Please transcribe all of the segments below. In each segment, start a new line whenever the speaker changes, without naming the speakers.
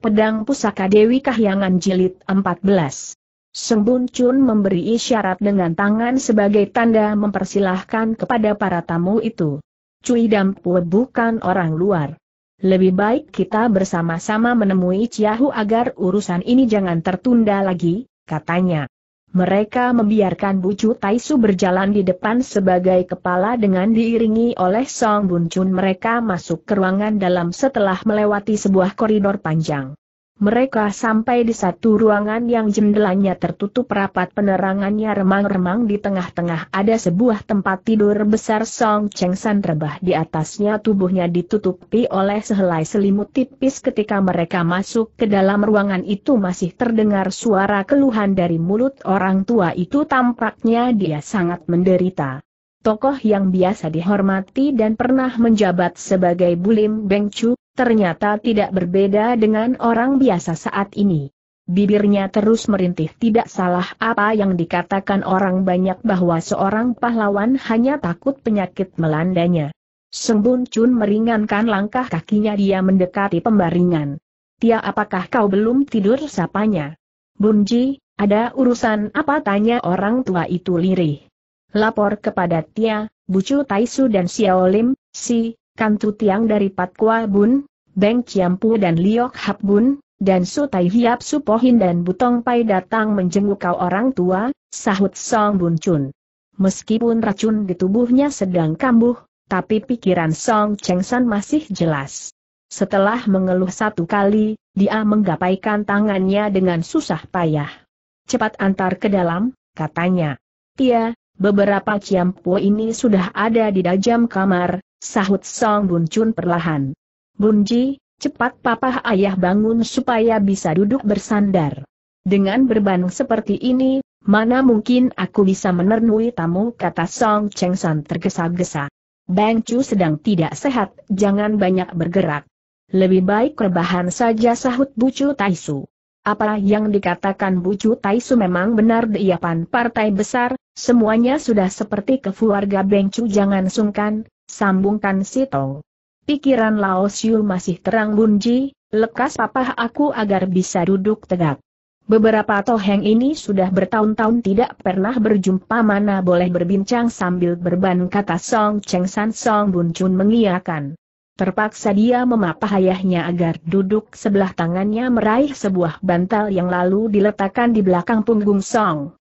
Pedang Pusaka Dewi Kahyangan Jilid 14 Seng Bun Chun memberi isyarat dengan tangan sebagai tanda mempersilahkan kepada para tamu itu. Cui Dampu bukan orang luar. Lebih baik kita bersama-sama menemui Ciahu agar urusan ini jangan tertunda lagi, katanya. Mereka membiarkan Bucu Taisu berjalan di depan sebagai kepala dengan diiringi oleh Song Bun Chun mereka masuk ke ruangan dalam setelah melewati sebuah koridor panjang. Mereka sampai di satu ruangan yang jendelanya tertutup rapat penerangannya remang-remang di tengah-tengah ada sebuah tempat tidur besar Song Cheng San rebah di atasnya tubuhnya ditutupi oleh sehelai selimut tipis ketika mereka masuk ke dalam ruangan itu masih terdengar suara keluhan dari mulut orang tua itu tampaknya dia sangat menderita. Tokoh yang biasa dihormati dan pernah menjabat sebagai Bulim Beng Chu, ternyata tidak berbeda dengan orang biasa saat ini. Bibirnya terus merintih tidak salah apa yang dikatakan orang banyak bahwa seorang pahlawan hanya takut penyakit melandanya. Sembun Chun meringankan langkah kakinya dia mendekati pembaringan. Tia apakah kau belum tidur sapanya? Bunji, ada urusan apa tanya orang tua itu lirih. Lapor kepada Tia, Bucu Taisu dan Xiao Lim, si, Kantu Tiang dari Patkwa Bun, Beng Ciampu dan Liok Hap Bun, dan Su Tai Hiap Su Pohin dan Butong Pai datang menjenguk kau orang tua, sahut Song Bun Chun. Meskipun racun di tubuhnya sedang kambuh, tapi pikiran Song Cheng San masih jelas. Setelah mengeluh satu kali, dia menggapaikan tangannya dengan susah payah. Cepat antar ke dalam, katanya. Tia, beberapa ciampu ini sudah ada di dajam kamar, sahut Song Bun Chun perlahan. Bunji, cepat papa ayah bangun supaya bisa duduk bersandar. Dengan berban seperti ini, mana mungkin aku bisa menernui tamu kata Song Cheng San tergesa-gesa. Bang Chu sedang tidak sehat, jangan banyak bergerak. Lebih baik rebahan saja sahut Bucu Taisu. Apa yang dikatakan Bucu Taisu memang benar diapan partai besar, semuanya sudah seperti keluarga Chu jangan sungkan, sambungkan si Tong. Pikiran Lao Xiu masih terang bunji, lekas papa aku agar bisa duduk tegak. Beberapa toheng ini sudah bertahun-tahun tidak pernah berjumpa mana boleh berbincang sambil berban kata Song Cheng San Song Bun Chun mengiyakan. Terpaksa dia memapah ayahnya agar duduk sebelah tangannya meraih sebuah bantal yang lalu diletakkan di belakang punggung Song.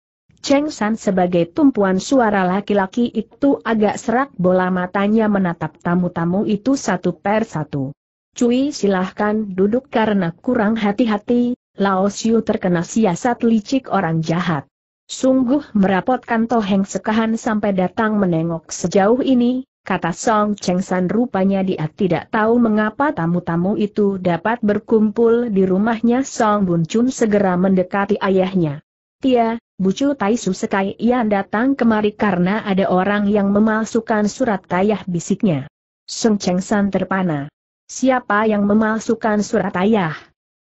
Cheng San sebagai tumpuan suara laki-laki itu agak serak bola matanya menatap tamu-tamu itu satu per satu. Cui silahkan duduk karena kurang hati-hati, Lao Xiu terkena siasat licik orang jahat. Sungguh merapotkan Toheng Sekahan sampai datang menengok sejauh ini, kata Song Cheng San rupanya dia tidak tahu mengapa tamu-tamu itu dapat berkumpul di rumahnya Song Bun Chun segera mendekati ayahnya. Tia, Bucu Taisu Sekai Ian datang kemari karena ada orang yang memalsukan surat ayah bisiknya. Seng Cheng San terpana. Siapa yang memalsukan surat ayah?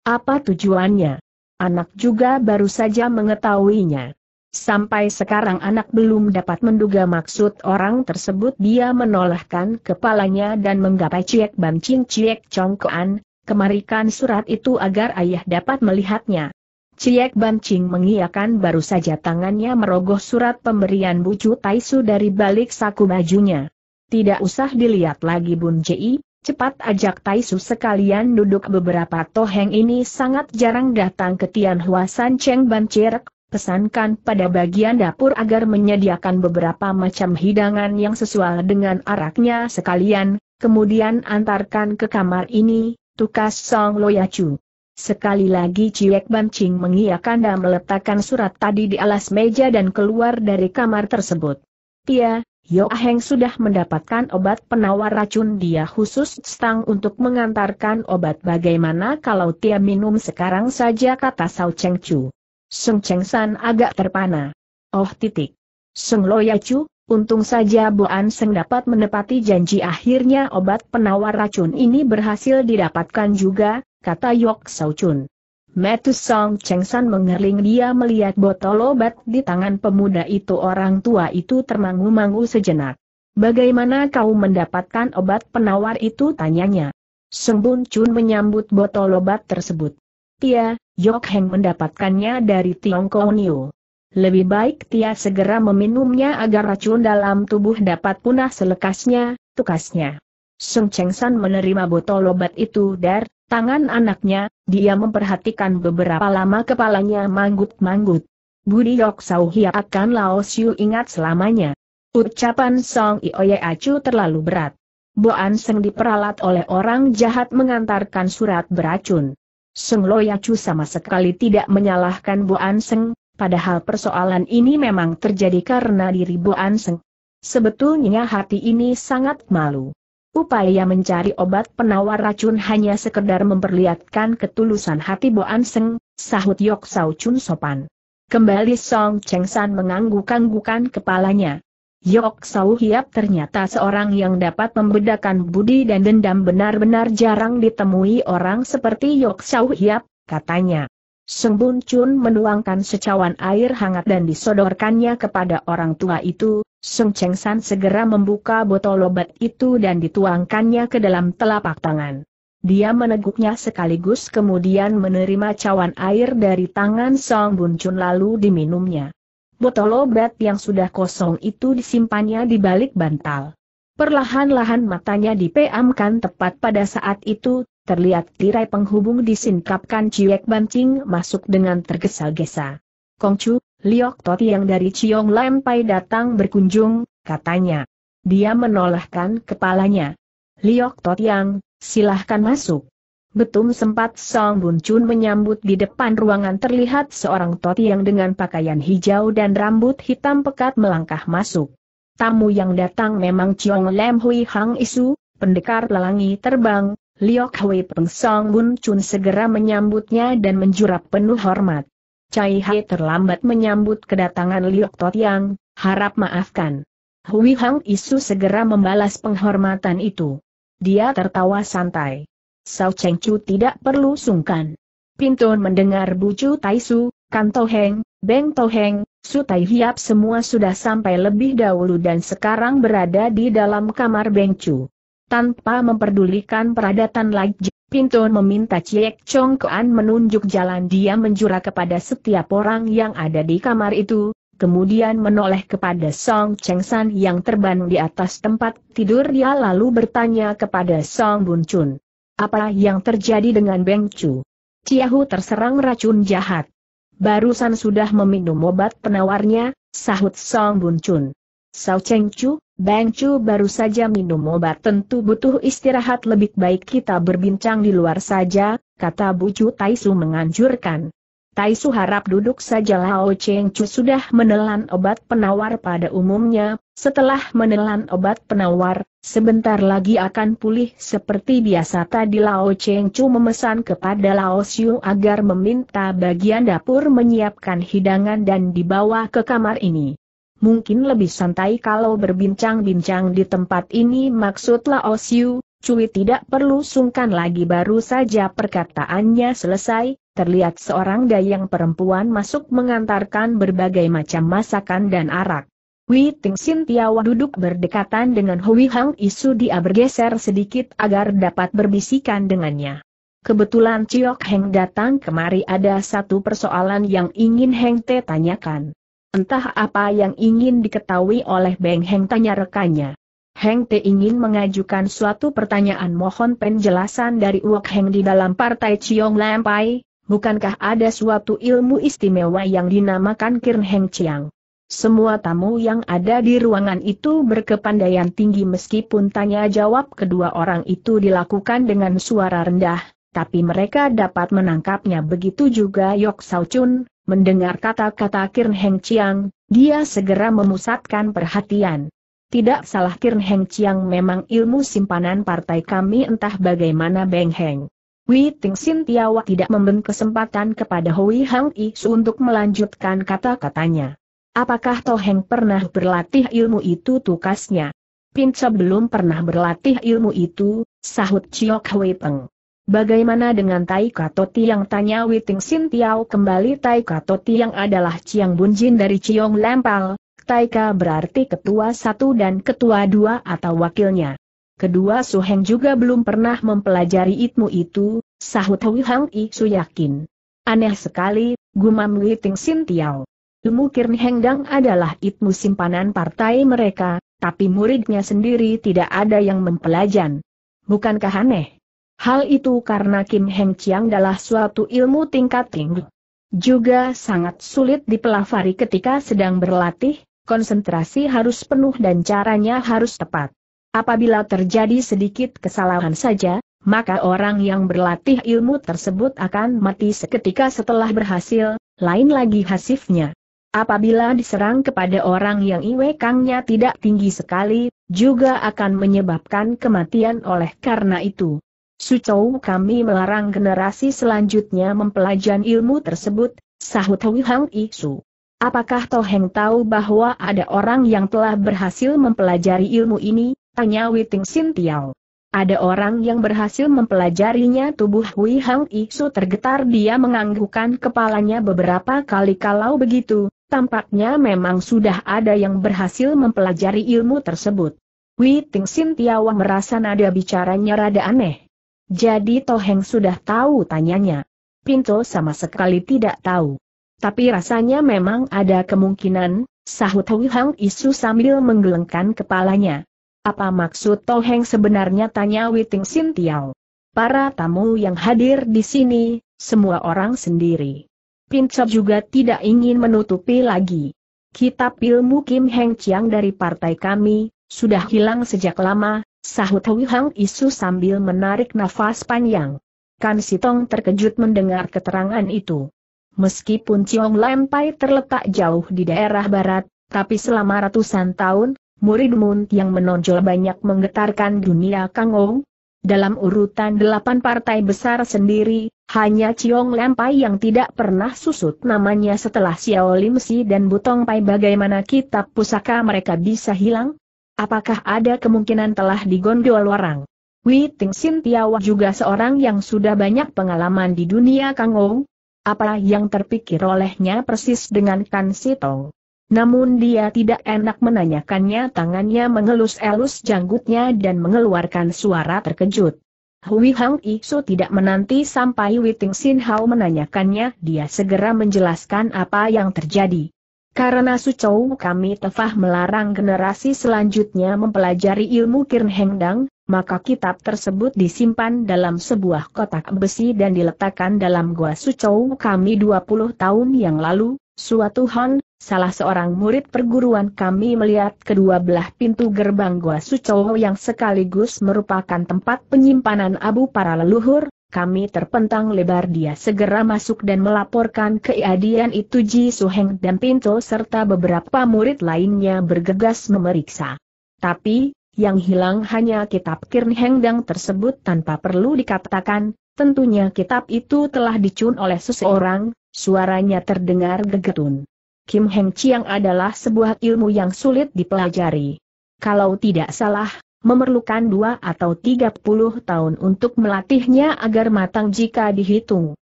Apa tujuannya? Anak juga baru saja mengetahuinya. Sampai sekarang anak belum dapat menduga maksud orang tersebut dia menolehkan kepalanya dan menggapai Ciek Ban Cing Ciek Chongkoan, kemarikan surat itu agar ayah dapat melihatnya. Ciek Ban Ching mengiyakan baru saja tangannya merogoh surat pemberian Bucu Taisu dari balik saku bajunya. Tidak usah dilihat lagi Bun Ji, cepat ajak Taisu sekalian duduk beberapa toheng ini sangat jarang datang ke Tian Huasan Cheng Ban Cirek, pesankan pada bagian dapur agar menyediakan beberapa macam hidangan yang sesuai dengan araknya sekalian, kemudian antarkan ke kamar ini, tukas Song Loyacu. Sekali lagi Ciek Bancing mengiyakan dan meletakkan surat tadi di alas meja dan keluar dari kamar tersebut. Tia, Yo Heng sudah mendapatkan obat penawar racun dia khusus stang untuk mengantarkan obat bagaimana kalau Tia minum sekarang saja kata Sao Cheng Chu. Seng Cheng San agak terpana. Oh titik. Seng Loya Chu, untung saja Boan Seng dapat menepati janji akhirnya obat penawar racun ini berhasil didapatkan juga, kata Yok Chun. Metu Song Cheng San mengerling dia melihat botol obat di tangan pemuda itu orang tua itu termangu-mangu sejenak. Bagaimana kau mendapatkan obat penawar itu tanyanya. Seng Bun Chun menyambut botol obat tersebut. Tia, Yok Heng mendapatkannya dari Tiongkok Niu. Lebih baik Tia segera meminumnya agar racun dalam tubuh dapat punah selekasnya, tukasnya. Seng Cheng San menerima botol obat itu dari tangan anaknya, dia memperhatikan beberapa lama kepalanya manggut-manggut. Budi Yok Sau Hia akan Lao Siu ingat selamanya. Ucapan Song Ioye Acu terlalu berat. Bo Seng diperalat oleh orang jahat mengantarkan surat beracun. Seng Loyacu sama sekali tidak menyalahkan Bo Anseng, padahal persoalan ini memang terjadi karena diri Bo Anseng. Sebetulnya hati ini sangat malu. Upaya mencari obat penawar racun hanya sekedar memperlihatkan ketulusan hati Bo Anseng, sahut Yok Sao Chun sopan. Kembali Song Cheng San mengangguk-anggukan kepalanya. Yok Sau Hiap ternyata seorang yang dapat membedakan budi dan dendam benar-benar jarang ditemui orang seperti Yok Sau Hiap, katanya. Seng Bun Chun menuangkan secawan air hangat dan disodorkannya kepada orang tua itu, Seng Cheng San segera membuka botol obat itu dan dituangkannya ke dalam telapak tangan. Dia meneguknya sekaligus kemudian menerima cawan air dari tangan Song Bun Chun lalu diminumnya. Botol obat yang sudah kosong itu disimpannya di balik bantal. Perlahan-lahan matanya dipeamkan tepat pada saat itu, terlihat tirai penghubung disingkapkan Ciek Bancing masuk dengan tergesa-gesa. Kongcu, Liok Tot yang dari Ciong Lempai datang berkunjung, katanya. Dia menolehkan kepalanya. Liok Tot yang, silahkan masuk. Betum sempat Song Bun Chun menyambut di depan ruangan terlihat seorang toti yang dengan pakaian hijau dan rambut hitam pekat melangkah masuk. Tamu yang datang memang Chiong Lam Hui Hang Isu, pendekar lelangi terbang, Liok Hui Peng Song Bun Chun segera menyambutnya dan menjurap penuh hormat. Cai Hai terlambat menyambut kedatangan Liok Tot yang, harap maafkan. Hui Hang Isu segera membalas penghormatan itu. Dia tertawa santai. Sao Cheng Chu tidak perlu sungkan. Pintun mendengar Bucu Taisu, Kan Heng, Beng Heng, Su Tai Hiap semua sudah sampai lebih dahulu dan sekarang berada di dalam kamar Beng Chu. Tanpa memperdulikan peradatan lagi, Pintun meminta Ciek Chong Koan menunjuk jalan dia menjura kepada setiap orang yang ada di kamar itu, kemudian menoleh kepada Song Cheng San yang terbang di atas tempat tidur dia lalu bertanya kepada Song Bun Chun. Apa yang terjadi dengan Beng Chu? Ciahu terserang racun jahat. Barusan sudah meminum obat penawarnya, sahut Song Bun Chun. Sao Cheng Chu, Beng Chu baru saja minum obat tentu butuh istirahat lebih baik kita berbincang di luar saja, kata Bu Chu Taisu menganjurkan. Taisu harap duduk saja Lao Cheng Chu sudah menelan obat penawar pada umumnya, setelah menelan obat penawar, sebentar lagi akan pulih seperti biasa tadi Lao Cheng Chu memesan kepada Lao Xiu agar meminta bagian dapur menyiapkan hidangan dan dibawa ke kamar ini. Mungkin lebih santai kalau berbincang-bincang di tempat ini maksud Lao Xiu, Cui tidak perlu sungkan lagi baru saja perkataannya selesai, terlihat seorang dayang perempuan masuk mengantarkan berbagai macam masakan dan arak. Wi Ting Sin Tiawa duduk berdekatan dengan Hui Hang Isu dia bergeser sedikit agar dapat berbisikan dengannya. Kebetulan Ciok Heng datang kemari ada satu persoalan yang ingin Heng Te tanyakan. Entah apa yang ingin diketahui oleh Beng Heng tanya rekannya. Heng Te ingin mengajukan suatu pertanyaan mohon penjelasan dari Wok Heng di dalam partai Chiong Lampai, bukankah ada suatu ilmu istimewa yang dinamakan Kirn Heng Chiang? Semua tamu yang ada di ruangan itu berkepandaian tinggi meskipun tanya jawab kedua orang itu dilakukan dengan suara rendah, tapi mereka dapat menangkapnya begitu juga Yok Sao Chun, mendengar kata-kata Kirn Heng Chiang, dia segera memusatkan perhatian. Tidak salah Kirn Heng Chiang memang ilmu simpanan partai kami entah bagaimana Beng Heng. Wei Ting Sin Tiawa tidak memberi kesempatan kepada Hui Hang Isu untuk melanjutkan kata-katanya. Apakah Toh Heng pernah berlatih ilmu itu tukasnya? Pinca belum pernah berlatih ilmu itu, sahut Chiok Hui Peng. Bagaimana dengan Tai Katoti yang tanya Witing Sin Tiao kembali Tai Katoti yang adalah Chiang Bunjin dari Chiong Lempal, Taika berarti ketua satu dan ketua dua atau wakilnya. Kedua Suheng juga belum pernah mempelajari ilmu itu, sahut Hui Hang Su yakin. Aneh sekali, gumam Ting Sin Tiao. Ilmu Kirn Hengdang adalah ilmu simpanan partai mereka, tapi muridnya sendiri tidak ada yang mempelajan. Bukankah aneh? Hal itu karena Kim Heng Chiang adalah suatu ilmu tingkat tinggi. Juga sangat sulit dipelafari ketika sedang berlatih, konsentrasi harus penuh dan caranya harus tepat. Apabila terjadi sedikit kesalahan saja, maka orang yang berlatih ilmu tersebut akan mati seketika setelah berhasil, lain lagi hasifnya. Apabila diserang kepada orang yang iwekangnya tidak tinggi sekali, juga akan menyebabkan kematian oleh karena itu. Sucou kami melarang generasi selanjutnya mempelajari ilmu tersebut, sahut Hui Hang Isu. Apakah Toheng tahu bahwa ada orang yang telah berhasil mempelajari ilmu ini? Tanya Witing Sin Tiao. Ada orang yang berhasil mempelajarinya tubuh Hui Hang Iksu tergetar dia menganggukkan kepalanya beberapa kali kalau begitu, tampaknya memang sudah ada yang berhasil mempelajari ilmu tersebut. Witing Sin Tiao merasa nada bicaranya rada aneh. Jadi Toheng sudah tahu tanyanya. Pinto sama sekali tidak tahu. Tapi rasanya memang ada kemungkinan, sahut Hui Hang Isu sambil menggelengkan kepalanya. Apa maksud Toheng sebenarnya tanya Witing Sintiao. Para tamu yang hadir di sini, semua orang sendiri. Pinco juga tidak ingin menutupi lagi. Kitab ilmu Kim Heng Chiang dari partai kami, sudah hilang sejak lama, sahut Hui Hang Isu sambil menarik nafas panjang. Kan Sitong terkejut mendengar keterangan itu. Meskipun Ciong Lempai terletak jauh di daerah barat, tapi selama ratusan tahun, murid Mun yang menonjol banyak menggetarkan dunia Kangong. Dalam urutan delapan partai besar sendiri, hanya Ciong Lempai yang tidak pernah susut namanya setelah Xiao Lim Si dan Butong Pai bagaimana kitab pusaka mereka bisa hilang? Apakah ada kemungkinan telah digondol orang? Wei Ting Sin Tiawa juga seorang yang sudah banyak pengalaman di dunia Kangong. Apa yang terpikir olehnya persis dengan Kan Sitong? Namun dia tidak enak menanyakannya tangannya mengelus-elus janggutnya dan mengeluarkan suara terkejut. Hui Hang Isu tidak menanti sampai Witing Sin Hao menanyakannya, dia segera menjelaskan apa yang terjadi. Karena Sucou kami tefah melarang generasi selanjutnya mempelajari ilmu Kirn Hengdang, maka kitab tersebut disimpan dalam sebuah kotak besi dan diletakkan dalam gua Sucou kami 20 tahun yang lalu, suatu hon, salah seorang murid perguruan kami melihat kedua belah pintu gerbang Gua Sucowo yang sekaligus merupakan tempat penyimpanan abu para leluhur, kami terpentang lebar dia segera masuk dan melaporkan keadian itu Ji Suheng dan Pinto serta beberapa murid lainnya bergegas memeriksa. Tapi, yang hilang hanya kitab Kirn Hengdang tersebut tanpa perlu dikatakan, tentunya kitab itu telah dicun oleh seseorang, suaranya terdengar gegetun. Kim Heng Chiang adalah sebuah ilmu yang sulit dipelajari. Kalau tidak salah, memerlukan dua atau tiga puluh tahun untuk melatihnya agar matang jika dihitung.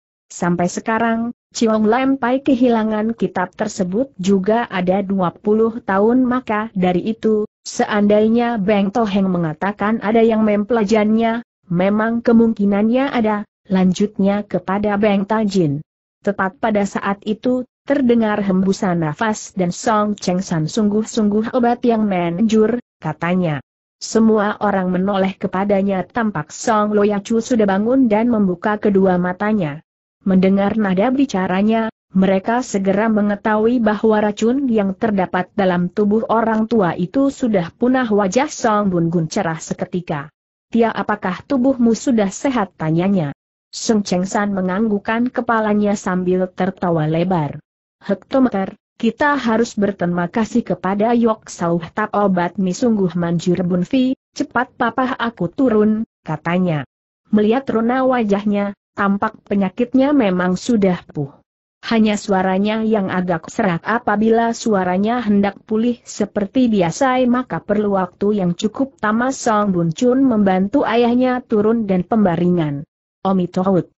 Sampai sekarang, Chiong Lam Pai kehilangan kitab tersebut juga ada 20 tahun maka dari itu, seandainya Beng Toheng mengatakan ada yang mempelajarnya, memang kemungkinannya ada, lanjutnya kepada Beng Tajin. Tepat pada saat itu, terdengar hembusan nafas dan Song Cheng San sungguh-sungguh obat yang menjur, katanya. Semua orang menoleh kepadanya tampak Song Loyacu sudah bangun dan membuka kedua matanya. Mendengar nada bicaranya, mereka segera mengetahui bahwa racun yang terdapat dalam tubuh orang tua itu sudah punah wajah Song Bun Gun cerah seketika. Tia apakah tubuhmu sudah sehat tanyanya. Seng Cheng San menganggukkan kepalanya sambil tertawa lebar hektometer, kita harus berterima kasih kepada Yok Sauh tak obat mi sungguh manjur Bunfi, cepat papa aku turun, katanya. Melihat rona wajahnya, tampak penyakitnya memang sudah puh. Hanya suaranya yang agak serak apabila suaranya hendak pulih seperti biasa maka perlu waktu yang cukup Tama Song Bun Chun membantu ayahnya turun dan pembaringan. Omi Tohut.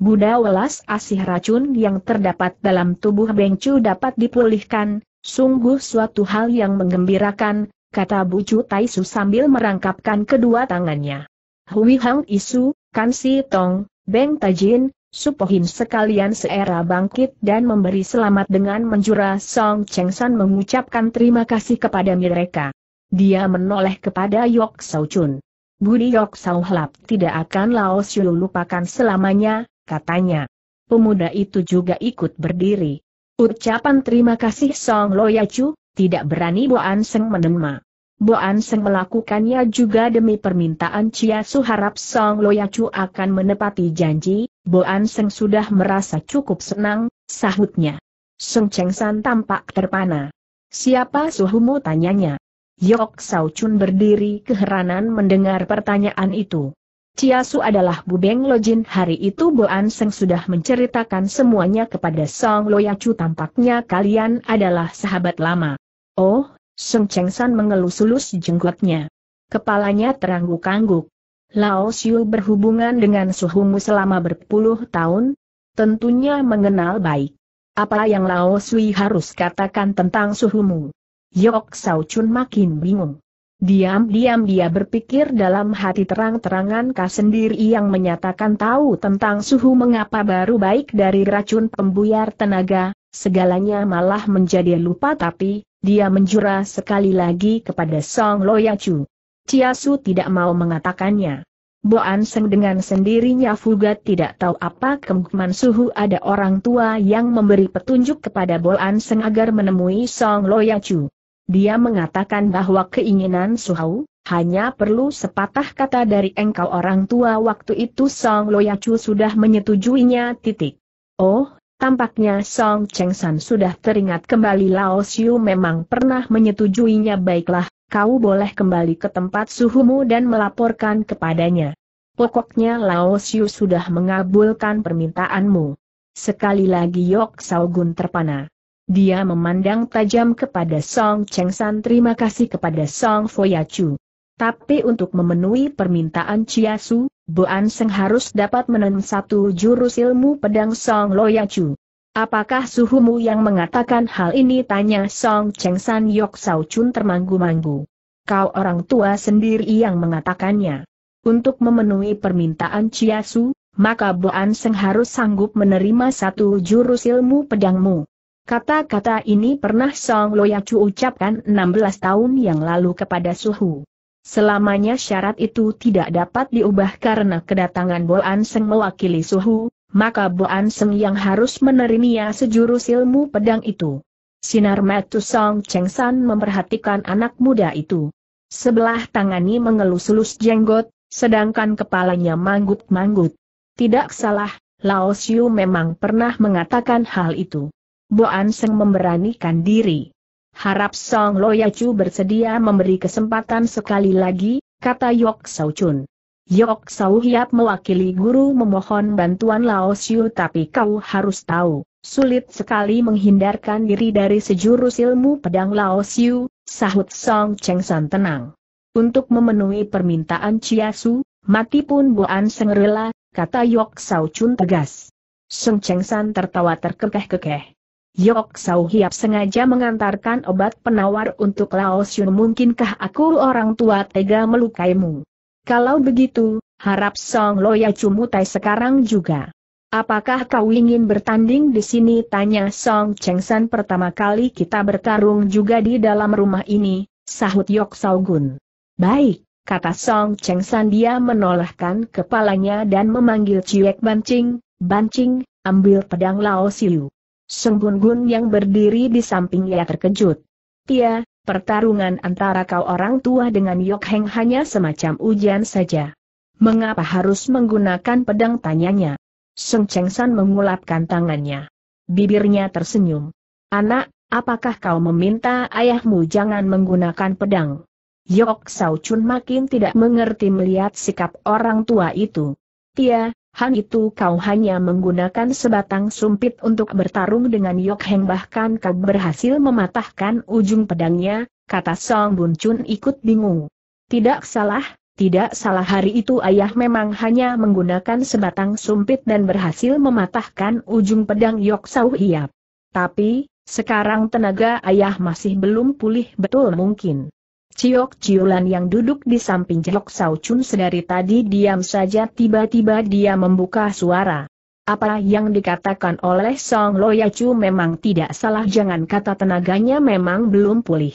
Buddha welas asih racun yang terdapat dalam tubuh Bengcu dapat dipulihkan, sungguh suatu hal yang menggembirakan, kata Bu Chu Taisu sambil merangkapkan kedua tangannya. Hui Hang Isu, Kan Si Tong, Beng Tajin, Supohin sekalian seera bangkit dan memberi selamat dengan menjura Song Cheng San mengucapkan terima kasih kepada mereka. Dia menoleh kepada Yok Sao Chun. Budi Yok Sao Hlap tidak akan Lao Siu lupakan selamanya, katanya. Pemuda itu juga ikut berdiri. Ucapan terima kasih Song Loyacu, tidak berani Bo Anseng menerima. Bo Anseng melakukannya juga demi permintaan Chia Su harap Song Loyacu akan menepati janji, Bo Anseng sudah merasa cukup senang, sahutnya. Seng Cheng San tampak terpana. Siapa suhumu tanyanya? Yok Sao Chun berdiri keheranan mendengar pertanyaan itu. Chia Su adalah Bubeng Lojin hari itu Bo Anseng sudah menceritakan semuanya kepada Song Loyacu tampaknya kalian adalah sahabat lama. Oh, Seng Cheng San mengelus-elus jenggotnya. Kepalanya terangguk-angguk. Lao Xiu berhubungan dengan suhumu selama berpuluh tahun? Tentunya mengenal baik. Apa yang Lao Sui harus katakan tentang suhumu? Yok Sao Chun makin bingung. Diam-diam dia berpikir dalam hati terang-terangan kah sendiri yang menyatakan tahu tentang suhu mengapa baru baik dari racun pembuyar tenaga, segalanya malah menjadi lupa tapi, dia menjura sekali lagi kepada Song Loyacu. Su tidak mau mengatakannya. Bo Seng dengan sendirinya Fugat tidak tahu apa kemungkinan suhu ada orang tua yang memberi petunjuk kepada Bo Seng agar menemui Song Loyacu. Dia mengatakan bahwa keinginan Suhu, hanya perlu sepatah kata dari engkau orang tua waktu itu Song Loyacu sudah menyetujuinya titik. Oh, Tampaknya Song Cheng San sudah teringat kembali Lao Xiu memang pernah menyetujuinya baiklah, kau boleh kembali ke tempat suhumu dan melaporkan kepadanya. Pokoknya Lao Xiu sudah mengabulkan permintaanmu. Sekali lagi Yok Gun terpana. Dia memandang tajam kepada Song Cheng San terima kasih kepada Song Foyachu. Tapi untuk memenuhi permintaan Chiasu, Bo Seng harus dapat menem satu jurus ilmu pedang Song Loyachu. Apakah suhumu yang mengatakan hal ini tanya Song Cheng San Yok Sao Chun termanggu-manggu. Kau orang tua sendiri yang mengatakannya. Untuk memenuhi permintaan Chiasu, maka Bo Seng harus sanggup menerima satu jurus ilmu pedangmu. Kata-kata ini pernah Song Loyachu ucapkan 16 tahun yang lalu kepada Suhu. Selamanya syarat itu tidak dapat diubah karena kedatangan Bo Seng mewakili suhu, maka Bo Seng yang harus menerima sejurus ilmu pedang itu. Sinar mata Song Cheng San memperhatikan anak muda itu. Sebelah tangani mengelus-elus jenggot, sedangkan kepalanya manggut-manggut. Tidak salah, Lao Xiu memang pernah mengatakan hal itu. Bo Seng memberanikan diri. Harap Song Loyacu bersedia memberi kesempatan sekali lagi, kata Yok Sao Chun. Yok Sao Hiap mewakili guru memohon bantuan Lao Xiu tapi kau harus tahu, sulit sekali menghindarkan diri dari sejurus ilmu pedang Lao Xiu, sahut Song Cheng San tenang. Untuk memenuhi permintaan Chiasu, mati pun Boan Seng rela, kata Yok Sao Chun tegas. Song Cheng San tertawa terkekeh-kekeh. Yok Sao Hiap sengaja mengantarkan obat penawar untuk Lao Xun mungkinkah aku orang tua tega melukaimu? Kalau begitu, harap Song Loya Cumutai sekarang juga. Apakah kau ingin bertanding di sini? Tanya Song Cheng San pertama kali kita bertarung juga di dalam rumah ini, sahut Yok Sao Gun. Baik, kata Song Cheng San dia menolehkan kepalanya dan memanggil Ciek Bancing, Bancing, ambil pedang Lao Siu. Seng Gun Gun yang berdiri di sampingnya terkejut. Tia, pertarungan antara kau orang tua dengan Yok Heng hanya semacam ujian saja. Mengapa harus menggunakan pedang tanyanya? Seng Cheng San mengulapkan tangannya. Bibirnya tersenyum. Anak, apakah kau meminta ayahmu jangan menggunakan pedang? Yok Sao Chun makin tidak mengerti melihat sikap orang tua itu. Tia, Han itu kau hanya menggunakan sebatang sumpit untuk bertarung dengan Yok Heng bahkan kau berhasil mematahkan ujung pedangnya, kata Song Bun Chun ikut bingung. Tidak salah, tidak salah hari itu ayah memang hanya menggunakan sebatang sumpit dan berhasil mematahkan ujung pedang Yok Sau Hiap. Tapi, sekarang tenaga ayah masih belum pulih betul mungkin. Ciok Ciulan yang duduk di samping Jok Sao Chun sedari tadi diam saja tiba-tiba dia membuka suara. Apa yang dikatakan oleh Song Loyacu memang tidak salah jangan kata tenaganya memang belum pulih.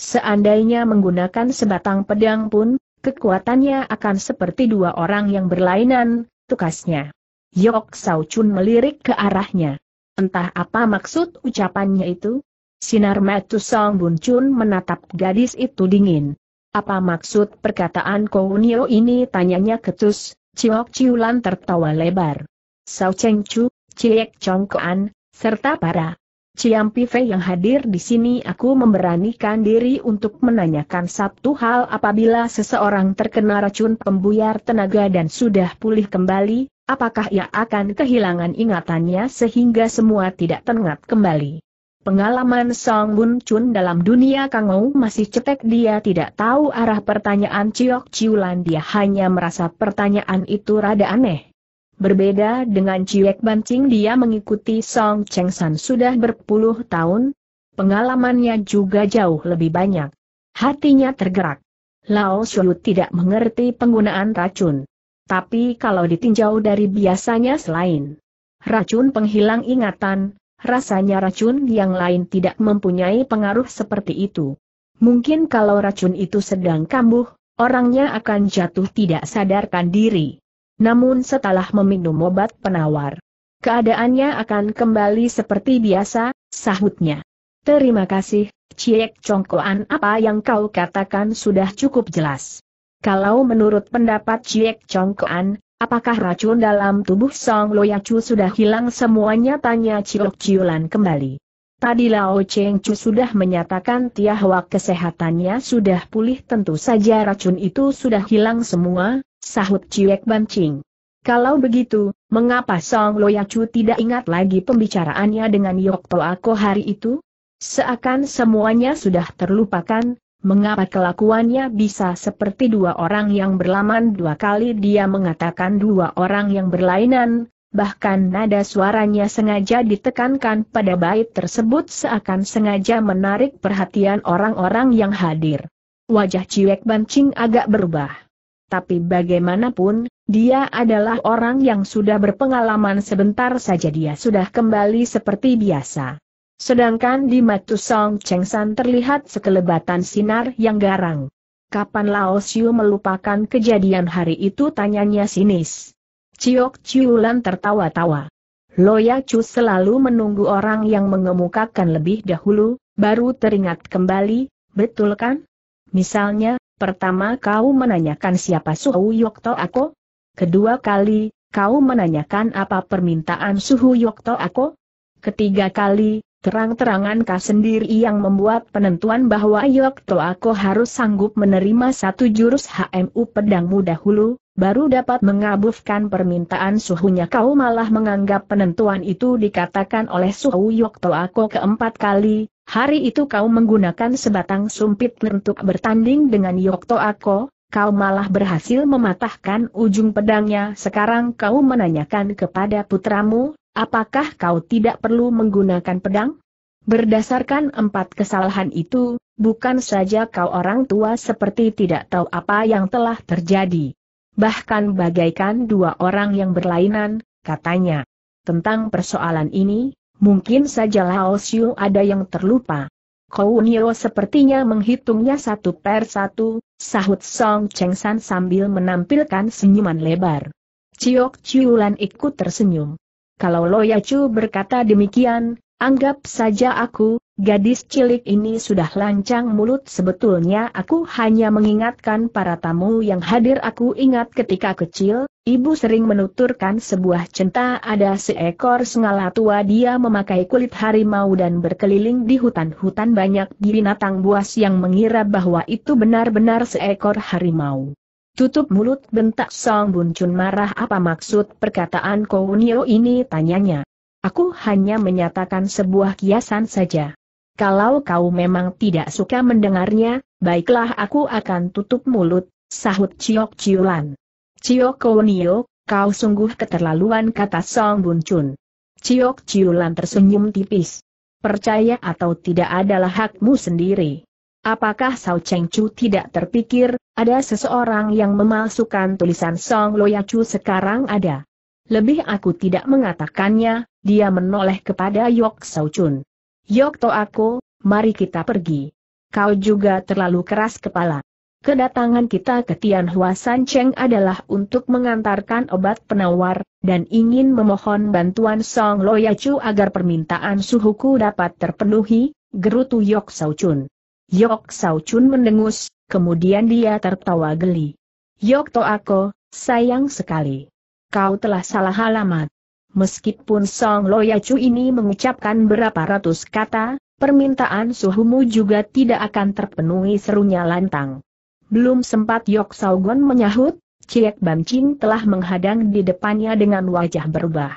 Seandainya menggunakan sebatang pedang pun, kekuatannya akan seperti dua orang yang berlainan, tukasnya. Yok Sao Chun melirik ke arahnya. Entah apa maksud ucapannya itu? Sinar mata Song Bun Chun menatap gadis itu dingin. Apa maksud perkataan Kounio ini tanyanya ketus, Ciok Ciulan tertawa lebar. Sao Cheng Chu, Ciek Chong Koan, serta para Ciampi Fei yang hadir di sini aku memberanikan diri untuk menanyakan satu hal apabila seseorang terkena racun pembuyar tenaga dan sudah pulih kembali, apakah ia akan kehilangan ingatannya sehingga semua tidak teringat kembali. Pengalaman Song Bun Chun dalam dunia Kangou masih cetek dia tidak tahu arah pertanyaan Ciok Ciulan dia hanya merasa pertanyaan itu rada aneh. Berbeda dengan Ciek Bancing dia mengikuti Song Cheng San sudah berpuluh tahun, pengalamannya juga jauh lebih banyak. Hatinya tergerak. Lao Shu tidak mengerti penggunaan racun. Tapi kalau ditinjau dari biasanya selain racun penghilang ingatan, rasanya racun yang lain tidak mempunyai pengaruh seperti itu. Mungkin kalau racun itu sedang kambuh, orangnya akan jatuh tidak sadarkan diri. Namun setelah meminum obat penawar, keadaannya akan kembali seperti biasa, sahutnya. Terima kasih, Ciek Congkoan apa yang kau katakan sudah cukup jelas. Kalau menurut pendapat Ciek Congkoan, apakah racun dalam tubuh Song Loyacu sudah hilang semuanya tanya Ciok Ciulan kembali. Tadi Lao Cheng Chu sudah menyatakan tiahwa kesehatannya sudah pulih tentu saja racun itu sudah hilang semua, sahut Ciek Bancing. Kalau begitu, mengapa Song Loyacu tidak ingat lagi pembicaraannya dengan Yok Toako hari itu? Seakan semuanya sudah terlupakan, mengapa kelakuannya bisa seperti dua orang yang berlaman dua kali dia mengatakan dua orang yang berlainan, bahkan nada suaranya sengaja ditekankan pada bait tersebut seakan sengaja menarik perhatian orang-orang yang hadir. Wajah Ciwek Bancing agak berubah tapi bagaimanapun, dia adalah orang yang sudah berpengalaman sebentar saja dia sudah kembali seperti biasa. Sedangkan di matu Song Cheng San terlihat sekelebatan sinar yang garang. Kapan Lao Xiu melupakan kejadian hari itu tanyanya sinis. Ciok Ciulan tertawa-tawa. Loya Chu selalu menunggu orang yang mengemukakan lebih dahulu, baru teringat kembali, betul kan? Misalnya, Pertama kau menanyakan siapa Suhu Yokto aku? Kedua kali, kau menanyakan apa permintaan Suhu Yokto aku? Ketiga kali, terang-terangan kau sendiri yang membuat penentuan bahwa Yokto aku harus sanggup menerima satu jurus HMU pedangmu dahulu, baru dapat mengabulkan permintaan suhunya? Kau malah menganggap penentuan itu dikatakan oleh Suhu Yokto aku keempat kali, Hari itu kau menggunakan sebatang sumpit untuk bertanding dengan Yokto Ako, kau malah berhasil mematahkan ujung pedangnya. Sekarang kau menanyakan kepada putramu, apakah kau tidak perlu menggunakan pedang? Berdasarkan empat kesalahan itu, bukan saja kau orang tua seperti tidak tahu apa yang telah terjadi. Bahkan bagaikan dua orang yang berlainan, katanya. Tentang persoalan ini, Mungkin saja Lao Xiu ada yang terlupa. Kou Nio sepertinya menghitungnya satu per satu, sahut Song Cheng San sambil menampilkan senyuman lebar. Ciok Ciulan ikut tersenyum. Kalau Loya Chu berkata demikian, anggap saja aku, Gadis cilik ini sudah lancang mulut. Sebetulnya aku hanya mengingatkan para tamu yang hadir. Aku ingat ketika kecil, ibu sering menuturkan sebuah cinta. Ada seekor sengala tua dia memakai kulit harimau dan berkeliling di hutan-hutan. Banyak binatang buas yang mengira bahwa itu benar-benar seekor harimau. Tutup mulut bentak Song Buncun marah apa maksud perkataan Kounio ini tanyanya. Aku hanya menyatakan sebuah kiasan saja. Kalau kau memang tidak suka mendengarnya, baiklah aku akan tutup mulut, sahut Ciok Ciulan. Ciok Kownio, kau sungguh keterlaluan kata Song Bun Chun. Ciok Ciulan tersenyum tipis. Percaya atau tidak adalah hakmu sendiri. Apakah Sao Cheng Chu tidak terpikir, ada seseorang yang memalsukan tulisan Song Loya Chu sekarang ada. Lebih aku tidak mengatakannya, dia menoleh kepada Yok Sao Chun. Yok To aku, mari kita pergi. Kau juga terlalu keras kepala. Kedatangan kita ke Tian Hua San Cheng adalah untuk mengantarkan obat penawar, dan ingin memohon bantuan Song Loya Chu agar permintaan suhuku dapat terpenuhi, gerutu Yok Sao Chun. Yok Sao Chun mendengus, kemudian dia tertawa geli. Yok To Ako, sayang sekali. Kau telah salah alamat. Meskipun Song Loyacu ini mengucapkan berapa ratus kata, permintaan suhumu juga tidak akan terpenuhi serunya lantang. Belum sempat Yok Gon menyahut, Ciek Bancing telah menghadang di depannya dengan wajah berubah.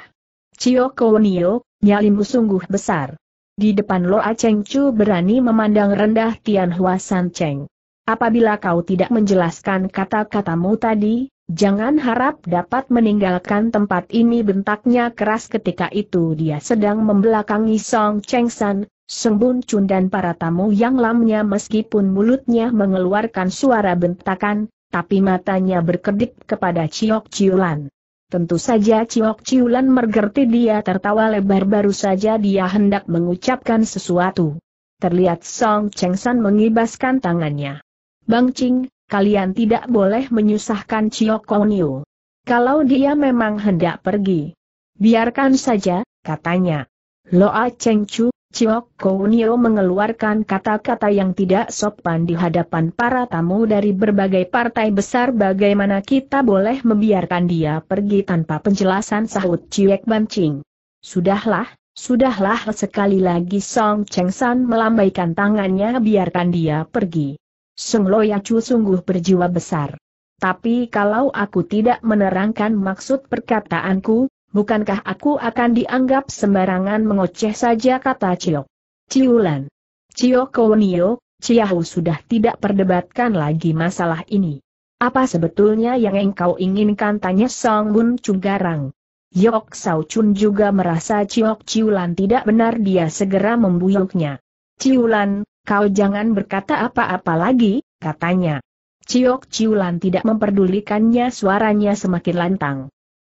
Cio Kownio, nyalimu sungguh besar. Di depan Lo Cheng Chu berani memandang rendah Tian Hua San Cheng. Apabila kau tidak menjelaskan kata-katamu tadi, jangan harap dapat meninggalkan tempat ini bentaknya keras ketika itu dia sedang membelakangi Song Cheng San, Seng Bun Chun dan para tamu yang lamnya meskipun mulutnya mengeluarkan suara bentakan, tapi matanya berkedip kepada Ciok Ciulan. Tentu saja Ciok Ciulan mergerti dia tertawa lebar baru saja dia hendak mengucapkan sesuatu. Terlihat Song Cheng San mengibaskan tangannya. Bang Ching, kalian tidak boleh menyusahkan Ciok Konyo. Kalau dia memang hendak pergi. Biarkan saja, katanya. Loa Cheng Chu, Ciok Kounio mengeluarkan kata-kata yang tidak sopan di hadapan para tamu dari berbagai partai besar bagaimana kita boleh membiarkan dia pergi tanpa penjelasan sahut Ciek Bancing. Sudahlah, sudahlah sekali lagi Song Cheng San melambaikan tangannya biarkan dia pergi. Seng Loyacu sungguh berjiwa besar. Tapi kalau aku tidak menerangkan maksud perkataanku, bukankah aku akan dianggap sembarangan mengoceh saja kata Ciok. Ciulan. Ciok Kownio, Ciahu sudah tidak perdebatkan lagi masalah ini. Apa sebetulnya yang engkau inginkan tanya Song Bun Cunggarang. Yok Sao Chun juga merasa Ciok Ciulan tidak benar dia segera membuyuknya. Ciulan, kau jangan berkata apa-apa lagi, katanya. Ciok Ciulan tidak memperdulikannya suaranya semakin lantang.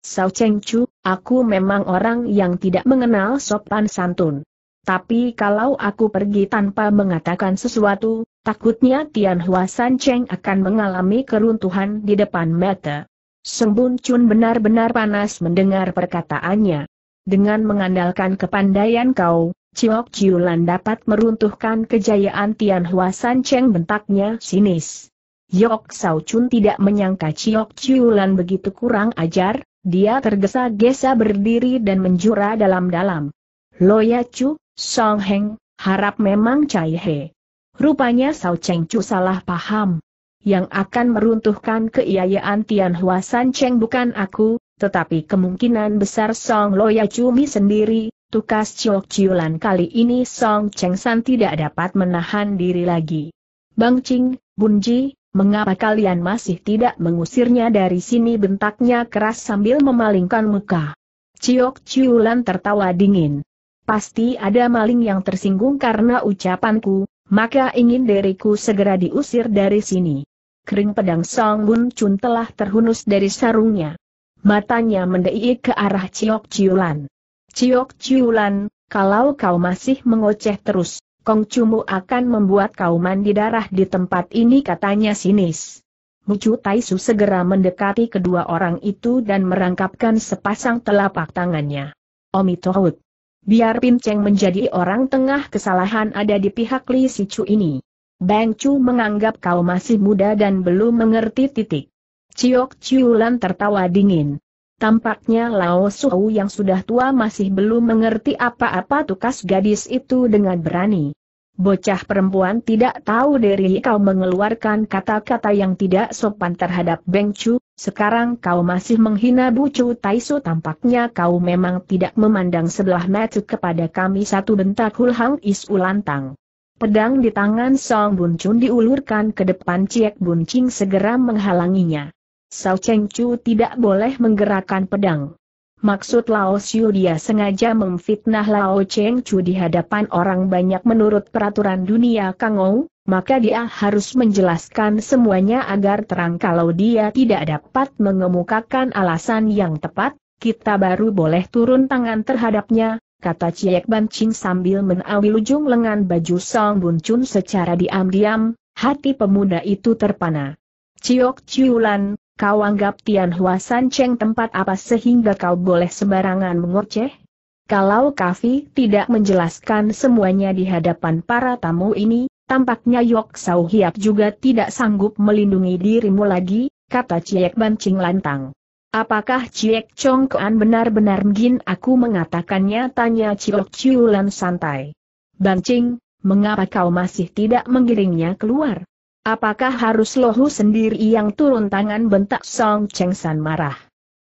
Sao Cheng Chu, aku memang orang yang tidak mengenal sopan santun. Tapi kalau aku pergi tanpa mengatakan sesuatu, takutnya Tian Hua San Cheng akan mengalami keruntuhan di depan mata. Sembun Chun benar-benar panas mendengar perkataannya. Dengan mengandalkan kepandaian kau, Ciok Ciulan dapat meruntuhkan kejayaan Tian Hua San Cheng bentaknya sinis. Yok Sao Chun tidak menyangka Ciok Ciulan begitu kurang ajar, dia tergesa-gesa berdiri dan menjura dalam-dalam. Loya Chu, Song Heng, harap memang Cai He. Rupanya Sao Cheng Chu salah paham. Yang akan meruntuhkan keiayaan Tian Hua San Cheng bukan aku, tetapi kemungkinan besar Song Loya Mi sendiri, tukas Ciok Ciulan kali ini Song Cheng San tidak dapat menahan diri lagi. Bang Ching, Bunji, mengapa kalian masih tidak mengusirnya dari sini bentaknya keras sambil memalingkan muka. Ciok Ciulan tertawa dingin. Pasti ada maling yang tersinggung karena ucapanku, maka ingin diriku segera diusir dari sini. Kering pedang Song Bun Chun telah terhunus dari sarungnya. Matanya mendei ke arah Ciok Ciulan. Ciok Ciulan, kalau kau masih mengoceh terus, Kong Cumu akan membuat kau mandi darah di tempat ini katanya sinis. Mucu Taisu segera mendekati kedua orang itu dan merangkapkan sepasang telapak tangannya. Omi Tohut. Biar Pinceng menjadi orang tengah kesalahan ada di pihak Li Si Chu ini. Bang Chu menganggap kau masih muda dan belum mengerti titik. Ciok Ciulan tertawa dingin. Tampaknya Lao Su yang sudah tua masih belum mengerti apa-apa tukas gadis itu dengan berani. Bocah perempuan tidak tahu dari kau mengeluarkan kata-kata yang tidak sopan terhadap Beng Chu, sekarang kau masih menghina Bu Chu Taisu tampaknya kau memang tidak memandang sebelah mata kepada kami satu bentak hulhang is ulantang. Pedang di tangan Song Bun Chun diulurkan ke depan Ciek Bun Ching segera menghalanginya. Sao Cheng Chu tidak boleh menggerakkan pedang. Maksud Lao Xiu dia sengaja memfitnah Lao Cheng Chu di hadapan orang banyak menurut peraturan dunia Kangou, maka dia harus menjelaskan semuanya agar terang kalau dia tidak dapat mengemukakan alasan yang tepat, kita baru boleh turun tangan terhadapnya, kata Ciek Ban Ching sambil menawil ujung lengan baju Song Bun Chun secara diam-diam, hati pemuda itu terpana. Ciok Ciulan, kau anggap Tian Hua San Cheng tempat apa sehingga kau boleh sembarangan mengoceh? Kalau Kavi tidak menjelaskan semuanya di hadapan para tamu ini, tampaknya Yok Sau Hiap juga tidak sanggup melindungi dirimu lagi, kata Ciek Ban Ching lantang. Apakah Ciek Chong Kean benar-benar mungkin aku mengatakannya tanya Ciok Ciulan santai. Bancing, mengapa kau masih tidak menggiringnya keluar? Apakah harus lohu sendiri yang turun tangan bentak Song Cheng San marah?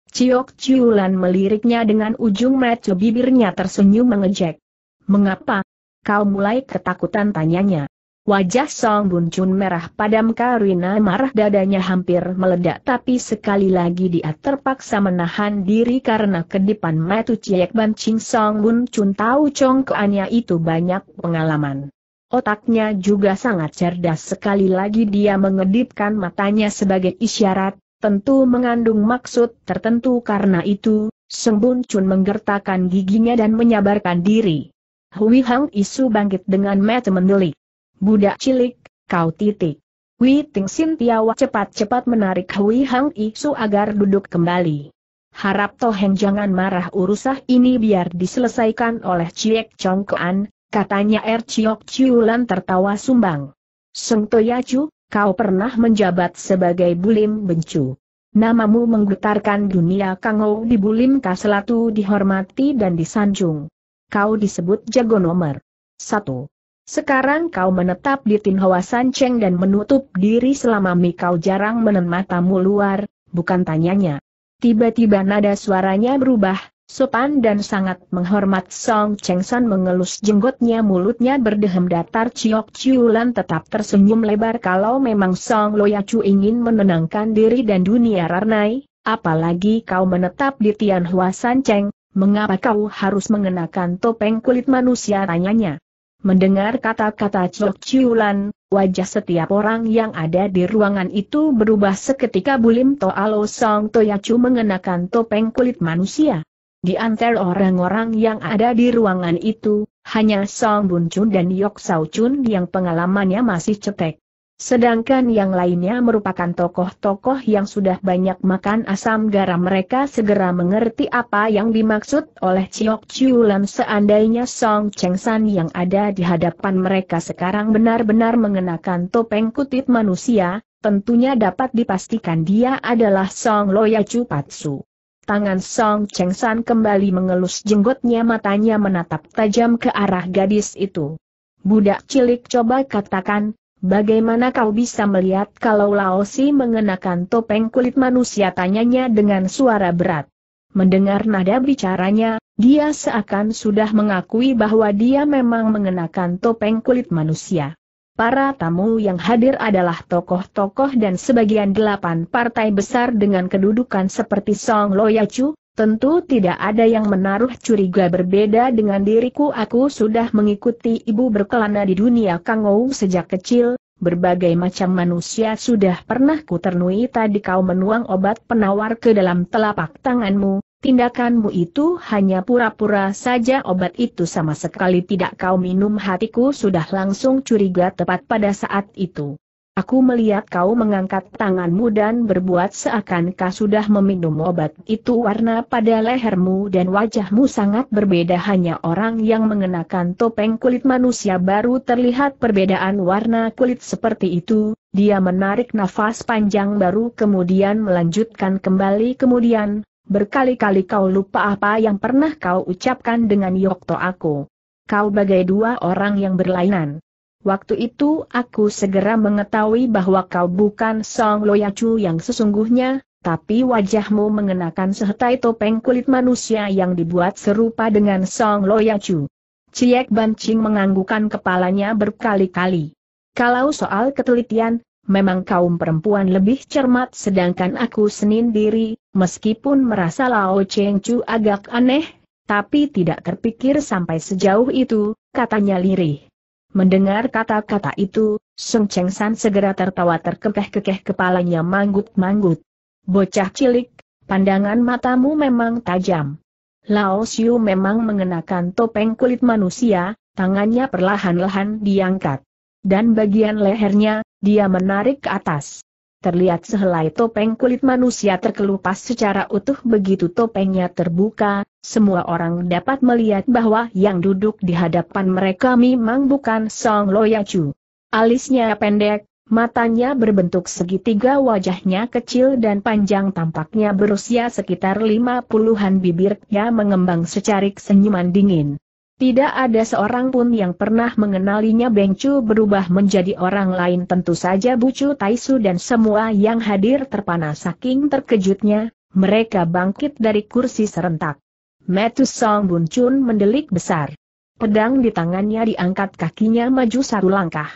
Ciok Ciulan meliriknya dengan ujung mata bibirnya tersenyum mengejek. Mengapa? Kau mulai ketakutan tanyanya. Wajah Song Bun Chun merah padam karena marah dadanya hampir meledak tapi sekali lagi dia terpaksa menahan diri karena kedipan matu Ciek Ban Ching Song Bun Chun tahu Chong Keannya itu banyak pengalaman. Otaknya juga sangat cerdas sekali lagi dia mengedipkan matanya sebagai isyarat, tentu mengandung maksud tertentu karena itu, Song Bun Chun menggertakkan giginya dan menyabarkan diri. Hui Hang Isu bangkit dengan mata mendelik. Budak cilik, kau titik. Wi Ting Sin Tiawa cepat-cepat menarik Hui Hang Iksu agar duduk kembali. Harap Toheng jangan marah urusah ini biar diselesaikan oleh Ciek Chong Koan, katanya Er Chiok Ciulan tertawa sumbang. Seng Toyacu, kau pernah menjabat sebagai Bulim Bencu. Namamu menggetarkan dunia Kangou di Bulim Kaselatu dihormati dan disanjung. Kau disebut jago nomor satu. Sekarang kau menetap di Tin Hoa San Cheng dan menutup diri selama mi kau jarang menen matamu luar, bukan tanyanya. Tiba-tiba nada suaranya berubah, sopan dan sangat menghormat Song Cheng San mengelus jenggotnya mulutnya berdehem datar Ciok Ciulan tetap tersenyum lebar kalau memang Song Loyacu ingin menenangkan diri dan dunia Rarnai, apalagi kau menetap di Tian Hua San Cheng, mengapa kau harus mengenakan topeng kulit manusia tanyanya. Mendengar kata-kata Chok Ciulan, wajah setiap orang yang ada di ruangan itu berubah seketika Bulim Toalo Song Toyacu mengenakan topeng kulit manusia. Di antara orang-orang yang ada di ruangan itu, hanya Song Bun Chun dan Yok Sao Chun yang pengalamannya masih cetek. Sedangkan yang lainnya merupakan tokoh-tokoh yang sudah banyak makan asam garam mereka segera mengerti apa yang dimaksud oleh Ciok Ciulan seandainya Song Cheng San yang ada di hadapan mereka sekarang benar-benar mengenakan topeng kutip manusia, tentunya dapat dipastikan dia adalah Song Loya Chu Patsu. Tangan Song Cheng San kembali mengelus jenggotnya matanya menatap tajam ke arah gadis itu. Budak cilik coba katakan, Bagaimana kau bisa melihat kalau Laosi mengenakan topeng kulit manusia tanyanya dengan suara berat. Mendengar nada bicaranya, dia seakan sudah mengakui bahwa dia memang mengenakan topeng kulit manusia. Para tamu yang hadir adalah tokoh-tokoh dan sebagian delapan partai besar dengan kedudukan seperti Song Loyacu, Tentu tidak ada yang menaruh curiga berbeda dengan diriku. Aku sudah mengikuti ibu berkelana di dunia Kangou sejak kecil, berbagai macam manusia sudah pernah kuternui. Tadi kau menuang obat penawar ke dalam telapak tanganmu, tindakanmu itu hanya pura-pura saja obat itu sama sekali tidak kau minum. Hatiku sudah langsung curiga tepat pada saat itu. Aku melihat kau mengangkat tanganmu dan berbuat seakan kau sudah meminum obat itu. Warna pada lehermu dan wajahmu sangat berbeda. Hanya orang yang mengenakan topeng kulit manusia baru terlihat perbedaan warna kulit seperti itu, dia menarik nafas panjang baru kemudian melanjutkan kembali. Kemudian, berkali-kali kau lupa apa yang pernah kau ucapkan dengan Yokto aku. Kau bagai dua orang yang berlainan. Waktu itu aku segera mengetahui bahwa kau bukan Song Loyacu yang sesungguhnya, tapi wajahmu mengenakan sehetai topeng kulit manusia yang dibuat serupa dengan Song Loyacu. Ciek Ban Ching menganggukkan kepalanya berkali-kali. Kalau soal ketelitian, memang kaum perempuan lebih cermat sedangkan aku sendiri, meskipun merasa Lao Cheng Chu agak aneh, tapi tidak terpikir sampai sejauh itu, katanya lirih. Mendengar kata-kata itu, Seng Cheng San segera tertawa terkekeh-kekeh kepalanya manggut-manggut. Bocah cilik, pandangan matamu memang tajam. Lao Xiu memang mengenakan topeng kulit manusia, tangannya perlahan-lahan diangkat. Dan bagian lehernya, dia menarik ke atas. Terlihat sehelai topeng kulit manusia terkelupas secara utuh begitu topengnya terbuka, semua orang dapat melihat bahwa yang duduk di hadapan mereka memang bukan Song Loyachu. Alisnya pendek, matanya berbentuk segitiga wajahnya kecil dan panjang tampaknya berusia sekitar lima puluhan bibirnya mengembang secarik senyuman dingin. Tidak ada seorang pun yang pernah mengenalinya Beng Chu berubah menjadi orang lain tentu saja Bu Chu Taisu dan semua yang hadir terpana saking terkejutnya, mereka bangkit dari kursi serentak. Metu Song Bun Chun mendelik besar. Pedang di tangannya diangkat kakinya maju satu langkah.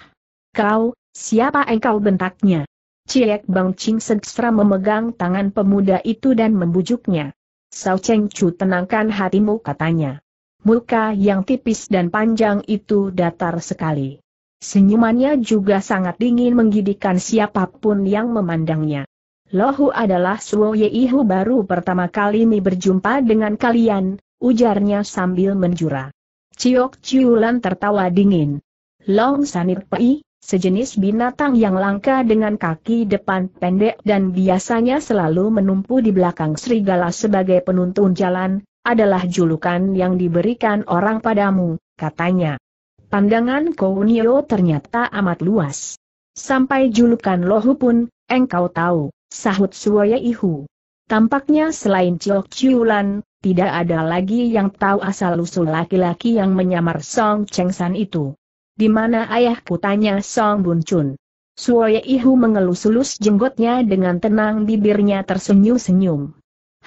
Kau, siapa engkau bentaknya? Ciek Bang Ching sekstra memegang tangan pemuda itu dan membujuknya. Sao Cheng Chu tenangkan hatimu katanya. Muka yang tipis dan panjang itu datar sekali. Senyumannya juga sangat dingin menggidikkan siapa pun yang memandangnya. Lohu adalah Suo Yeihu baru pertama kali mi berjumpa dengan kalian, ujarnya sambil menjura. Ciok Ciulan tertawa dingin. Long Sanir Pei, sejenis binatang yang langka dengan kaki depan pendek dan biasanya selalu menumpu di belakang serigala sebagai penuntun jalan, adalah julukan yang diberikan orang padamu, katanya. Pandangan Kounio ternyata amat luas. Sampai julukan lohu pun, engkau tahu, sahut Suoya Ihu. Tampaknya selain Ciok Ciulan, tidak ada lagi yang tahu asal-usul laki-laki yang menyamar Song Cheng San itu. Di mana ayahku tanya Song Bun Chun. Suoya Ihu mengelus-elus jenggotnya dengan tenang bibirnya tersenyum-senyum.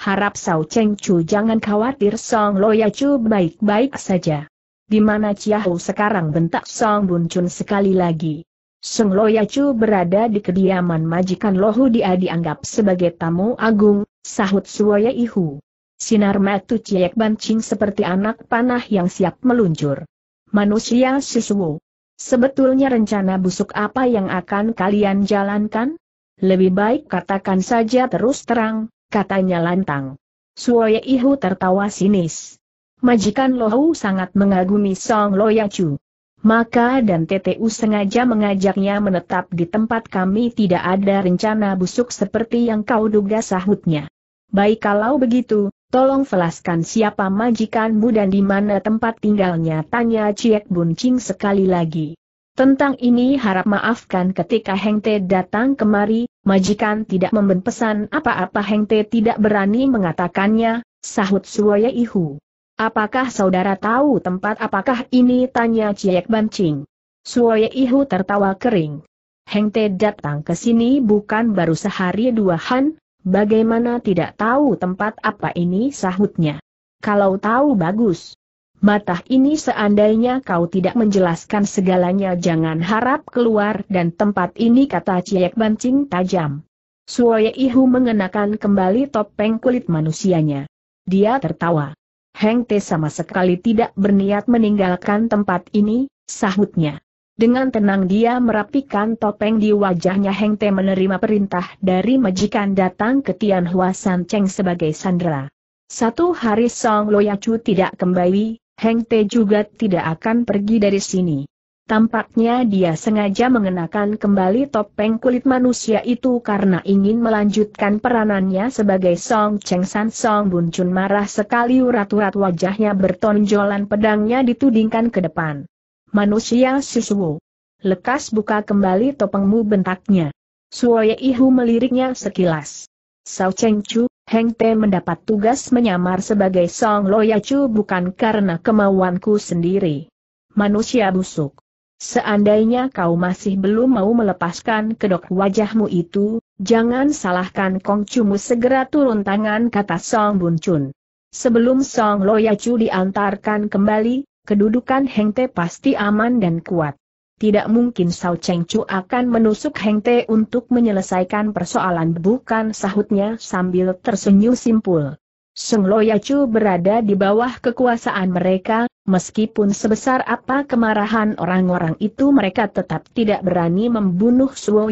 Harap Sao Cheng Chu jangan khawatir Song Loya Chu baik-baik saja. Di mana Chiahu sekarang bentak Song Bun Chun sekali lagi. Song Loya Chu berada di kediaman majikan Lohu dia dianggap sebagai tamu agung, sahut Suoya Ihu. Sinar matu Ciek Bancing seperti anak panah yang siap meluncur. Manusia siswu. Sebetulnya rencana busuk apa yang akan kalian jalankan? Lebih baik katakan saja terus terang, katanya lantang. Suoye Ihu tertawa sinis. Majikan Lohu sangat mengagumi Song Loyachu. Maka dan TTU sengaja mengajaknya menetap di tempat kami tidak ada rencana busuk seperti yang kau duga sahutnya. Baik kalau begitu, tolong velaskan siapa majikanmu dan di mana tempat tinggalnya tanya Ciek Buncing sekali lagi. Tentang ini harap maafkan ketika Heng Te datang kemari, majikan tidak membenpesan apa-apa Heng Te tidak berani mengatakannya, sahut Suwaya Ihu. Apakah saudara tahu tempat apakah ini tanya Ciek Bancing. Suwaya Ihu tertawa kering. Heng Te datang ke sini bukan baru sehari dua han, bagaimana tidak tahu tempat apa ini sahutnya. Kalau tahu bagus. Mata ini seandainya kau tidak menjelaskan segalanya jangan harap keluar dan tempat ini kata Ciek Bancing tajam. Suoye Ihu mengenakan kembali topeng kulit manusianya. Dia tertawa. Heng Te sama sekali tidak berniat meninggalkan tempat ini, sahutnya. Dengan tenang dia merapikan topeng di wajahnya Heng Te menerima perintah dari majikan datang ke Tian Hua San Cheng sebagai sandera. Satu hari Song Loyacu tidak kembali, Heng Te juga tidak akan pergi dari sini. Tampaknya dia sengaja mengenakan kembali topeng kulit manusia itu karena ingin melanjutkan peranannya sebagai Song Cheng San Song Bun Chun marah sekali urat-urat wajahnya bertonjolan pedangnya ditudingkan ke depan. Manusia susu. Lekas buka kembali topengmu bentaknya. Suoye Ihu meliriknya sekilas. Sao Cheng Chu, Heng Te mendapat tugas menyamar sebagai Song Loyacu bukan karena kemauanku sendiri. Manusia busuk. Seandainya kau masih belum mau melepaskan kedok wajahmu itu, jangan salahkan Kong Cumu segera turun tangan kata Song Bun Chun. Sebelum Song Loyacu diantarkan kembali, kedudukan Heng Te pasti aman dan kuat. Tidak mungkin Sao Cheng Chu akan menusuk Heng Te untuk menyelesaikan persoalan bukan sahutnya sambil tersenyum simpul. Seng Loya Chu berada di bawah kekuasaan mereka, meskipun sebesar apa kemarahan orang-orang itu mereka tetap tidak berani membunuh Suo.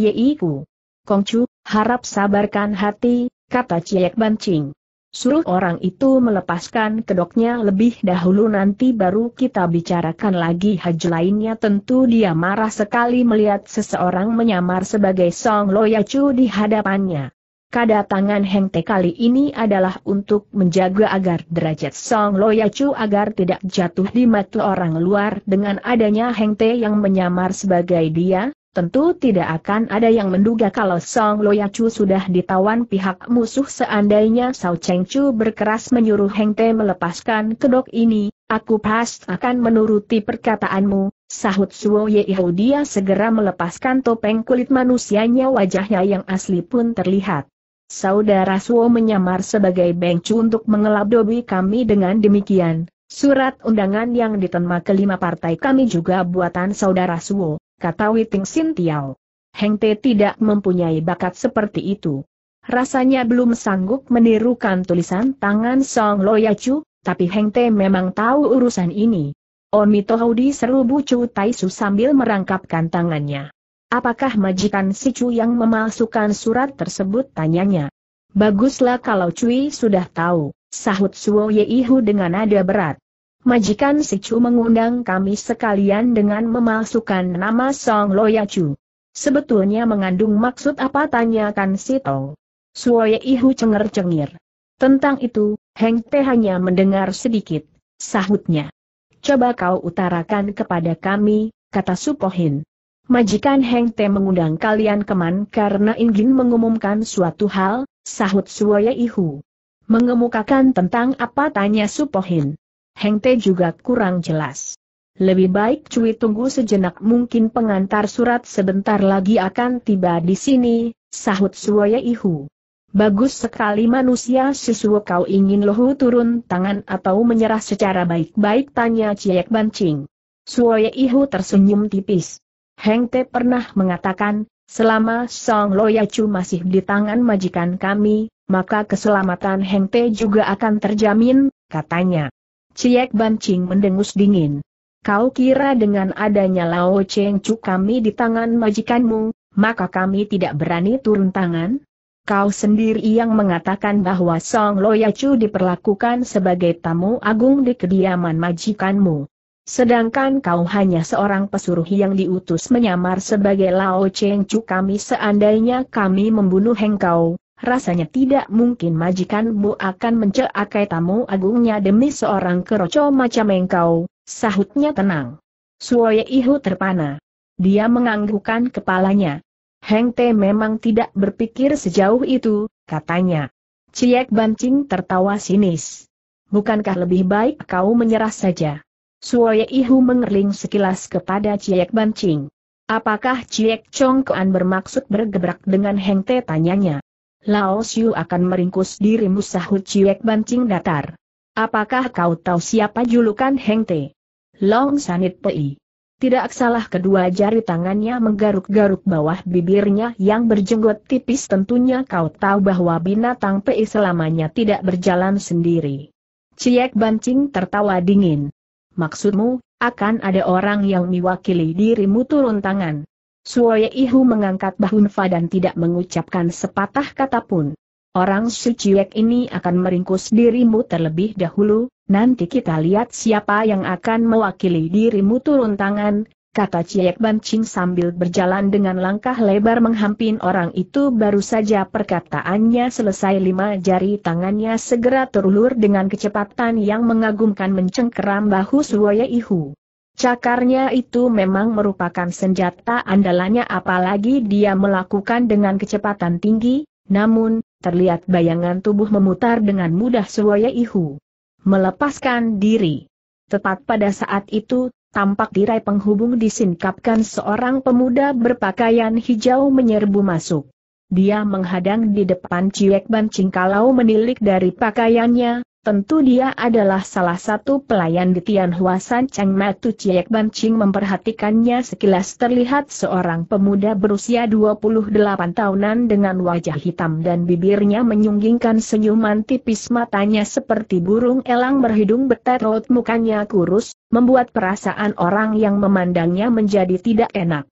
Kong Chu, harap sabarkan hati, kata Ciek Bancing. Suruh orang itu melepaskan kedoknya lebih dahulu nanti baru kita bicarakan lagi haji lainnya tentu dia marah sekali melihat seseorang menyamar sebagai Song Loyacu di hadapannya. Kedatangan Heng Te kali ini adalah untuk menjaga agar derajat Song Loyacu agar tidak jatuh di mata orang luar dengan adanya Heng Te yang menyamar sebagai dia, Tentu tidak akan ada yang menduga kalau Song Loyacu sudah ditawan pihak musuh. Seandainya Sao Cheng Chu berkeras menyuruh Heng Te melepaskan kedok ini, aku pasti akan menuruti perkataanmu, sahut Suo Yeihu dia segera melepaskan topeng kulit manusianya. Wajahnya yang asli pun terlihat. Saudara Suo menyamar sebagai Beng Chu untuk mengeladobi kami dengan demikian, surat undangan yang diterima kelima partai kami juga buatan saudara Suo kata Witing Sintiao. Heng Te tidak mempunyai bakat seperti itu. Rasanya belum sanggup menirukan tulisan tangan Song Loyacu, tapi Heng Te memang tahu urusan ini. Omito Haudi seru Bu Chu Taisu sambil merangkapkan tangannya. Apakah majikan si Chu yang memalsukan surat tersebut tanyanya. Baguslah kalau Cui sudah tahu, sahut Suo Yeihu dengan nada berat. Majikan si Chu mengundang kami sekalian dengan memalsukan nama Song Loya Chu. Sebetulnya mengandung maksud apa tanyakan si Tong. Suoye Ihu cenger-cengir. Tentang itu, Heng Te hanya mendengar sedikit, sahutnya. Coba kau utarakan kepada kami, kata Supohin. Majikan Heng Te mengundang kalian keman karena ingin mengumumkan suatu hal, sahut Suoye Ihu. Mengemukakan tentang apa tanya Supohin. Heng Te juga kurang jelas. Lebih baik Cui tunggu sejenak mungkin pengantar surat sebentar lagi akan tiba di sini, sahut Suoya Ihu. Bagus sekali manusia sesuai kau ingin lohu turun tangan atau menyerah secara baik-baik tanya Ciek Bancing. Suoya Ihu tersenyum tipis. Heng Te pernah mengatakan, selama Song Loyacu masih di tangan majikan kami, maka keselamatan Heng Te juga akan terjamin, katanya. Ciek Bancing mendengus dingin. Kau kira dengan adanya Lao Cheng Chu kami di tangan majikanmu, maka kami tidak berani turun tangan? Kau sendiri yang mengatakan bahwa Song Loya Chu diperlakukan sebagai tamu agung di kediaman majikanmu. Sedangkan kau hanya seorang pesuruh yang diutus menyamar sebagai Lao Cheng Chu kami seandainya kami membunuh engkau, rasanya tidak mungkin majikanmu akan menceakai tamu agungnya demi seorang keroco macam engkau, sahutnya tenang. Suoye Ihu terpana. Dia menganggukkan kepalanya. Heng Te memang tidak berpikir sejauh itu, katanya. Ciek Bancing tertawa sinis. Bukankah lebih baik kau menyerah saja? Suoye Ihu mengerling sekilas kepada Ciek Bancing. Apakah Ciek Chong Kuan bermaksud bergebrak dengan Heng Te tanyanya? Lao Xiu akan meringkus dirimu sahut Ciek Bancing datar. Apakah kau tahu siapa julukan Heng Te? Long Sanit Pei. Tidak salah kedua jari tangannya menggaruk-garuk bawah bibirnya yang berjenggot tipis tentunya kau tahu bahwa binatang Pei selamanya tidak berjalan sendiri. Ciek Bancing tertawa dingin. Maksudmu, akan ada orang yang mewakili dirimu turun tangan. Suoye Ihu mengangkat bahu Fa dan tidak mengucapkan sepatah kata pun. Orang Suciwek ini akan meringkus dirimu terlebih dahulu, nanti kita lihat siapa yang akan mewakili dirimu turun tangan, kata Ciek Bancing sambil berjalan dengan langkah lebar menghampin orang itu baru saja perkataannya selesai lima jari tangannya segera terulur dengan kecepatan yang mengagumkan mencengkeram bahu Suoye Ihu. Cakarnya itu memang merupakan senjata andalannya apalagi dia melakukan dengan kecepatan tinggi, namun, terlihat bayangan tubuh memutar dengan mudah Suwaya Ihu. Melepaskan diri. Tepat pada saat itu, tampak tirai penghubung disingkapkan seorang pemuda berpakaian hijau menyerbu masuk. Dia menghadang di depan Ciek Bancing kalau menilik dari pakaiannya, Tentu dia adalah salah satu pelayan di Tian Hua San Cheng Matu Ciek Ban Ching memperhatikannya sekilas terlihat seorang pemuda berusia 28 tahunan dengan wajah hitam dan bibirnya menyunggingkan senyuman tipis matanya seperti burung elang berhidung betetrot mukanya kurus, membuat perasaan orang yang memandangnya menjadi tidak enak.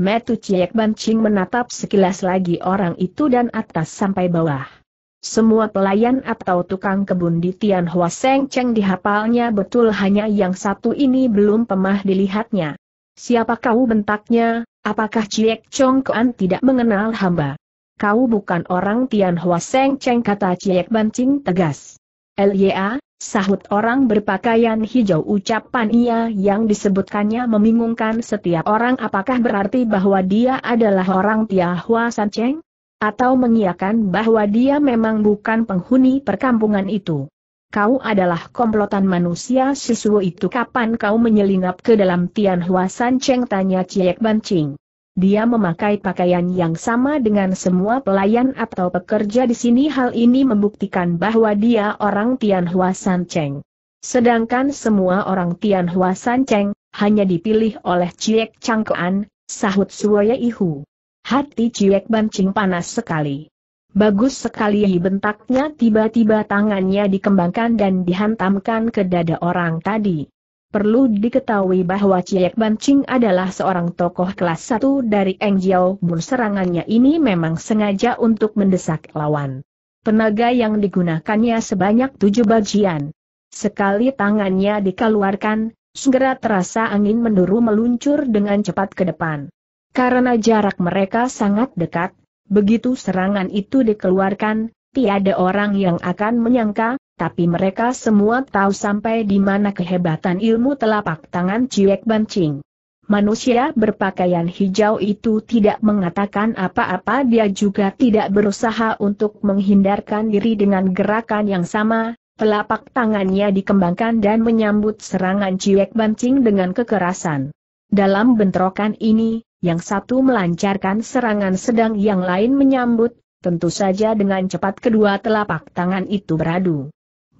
Metu Ciek Ban Ching menatap sekilas lagi orang itu dan atas sampai bawah. Semua pelayan atau tukang kebun di Tian Hoa Seng Cheng dihafalnya betul hanya yang satu ini belum pernah dilihatnya. Siapa kau bentaknya, apakah Ciek Chong Kuan tidak mengenal hamba? Kau bukan orang Tian Hoa Seng Cheng kata Ciek Bancing tegas. Lya, sahut orang berpakaian hijau ucapan ia yang disebutkannya membingungkan setiap orang apakah berarti bahwa dia adalah orang Tiahua San Cheng? Atau mengiyakan bahwa dia memang bukan penghuni perkampungan itu. Kau adalah komplotan manusia siswa itu kapan kau menyelinap ke dalam Tian Hua San Cheng tanya Ciek Bancing. Dia memakai pakaian yang sama dengan semua pelayan atau pekerja di sini hal ini membuktikan bahwa dia orang Tian Hua San Cheng. Sedangkan semua orang Tian Hua San Cheng, hanya dipilih oleh Ciek Changkoan, sahut Suoya Ihu. Hati Ciek Bancing panas sekali. Bagus sekali bentaknya tiba-tiba tangannya dikembangkan dan dihantamkan ke dada orang tadi. Perlu diketahui bahwa Ciek Bancing adalah seorang tokoh kelas satu dari Eng Jiao Bun serangannya ini memang sengaja untuk mendesak lawan. Tenaga yang digunakannya sebanyak tujuh bagian. Sekali tangannya dikeluarkan, segera terasa angin menduru meluncur dengan cepat ke depan. Karena jarak mereka sangat dekat, begitu serangan itu dikeluarkan, tiada orang yang akan menyangka, tapi mereka semua tahu sampai di mana kehebatan ilmu telapak tangan Ciek Bancing. Manusia berpakaian hijau itu tidak mengatakan apa-apa dia juga tidak berusaha untuk menghindarkan diri dengan gerakan yang sama, telapak tangannya dikembangkan dan menyambut serangan Ciek Bancing dengan kekerasan. Dalam bentrokan ini, yang satu melancarkan serangan sedang yang lain menyambut, tentu saja dengan cepat kedua telapak tangan itu beradu.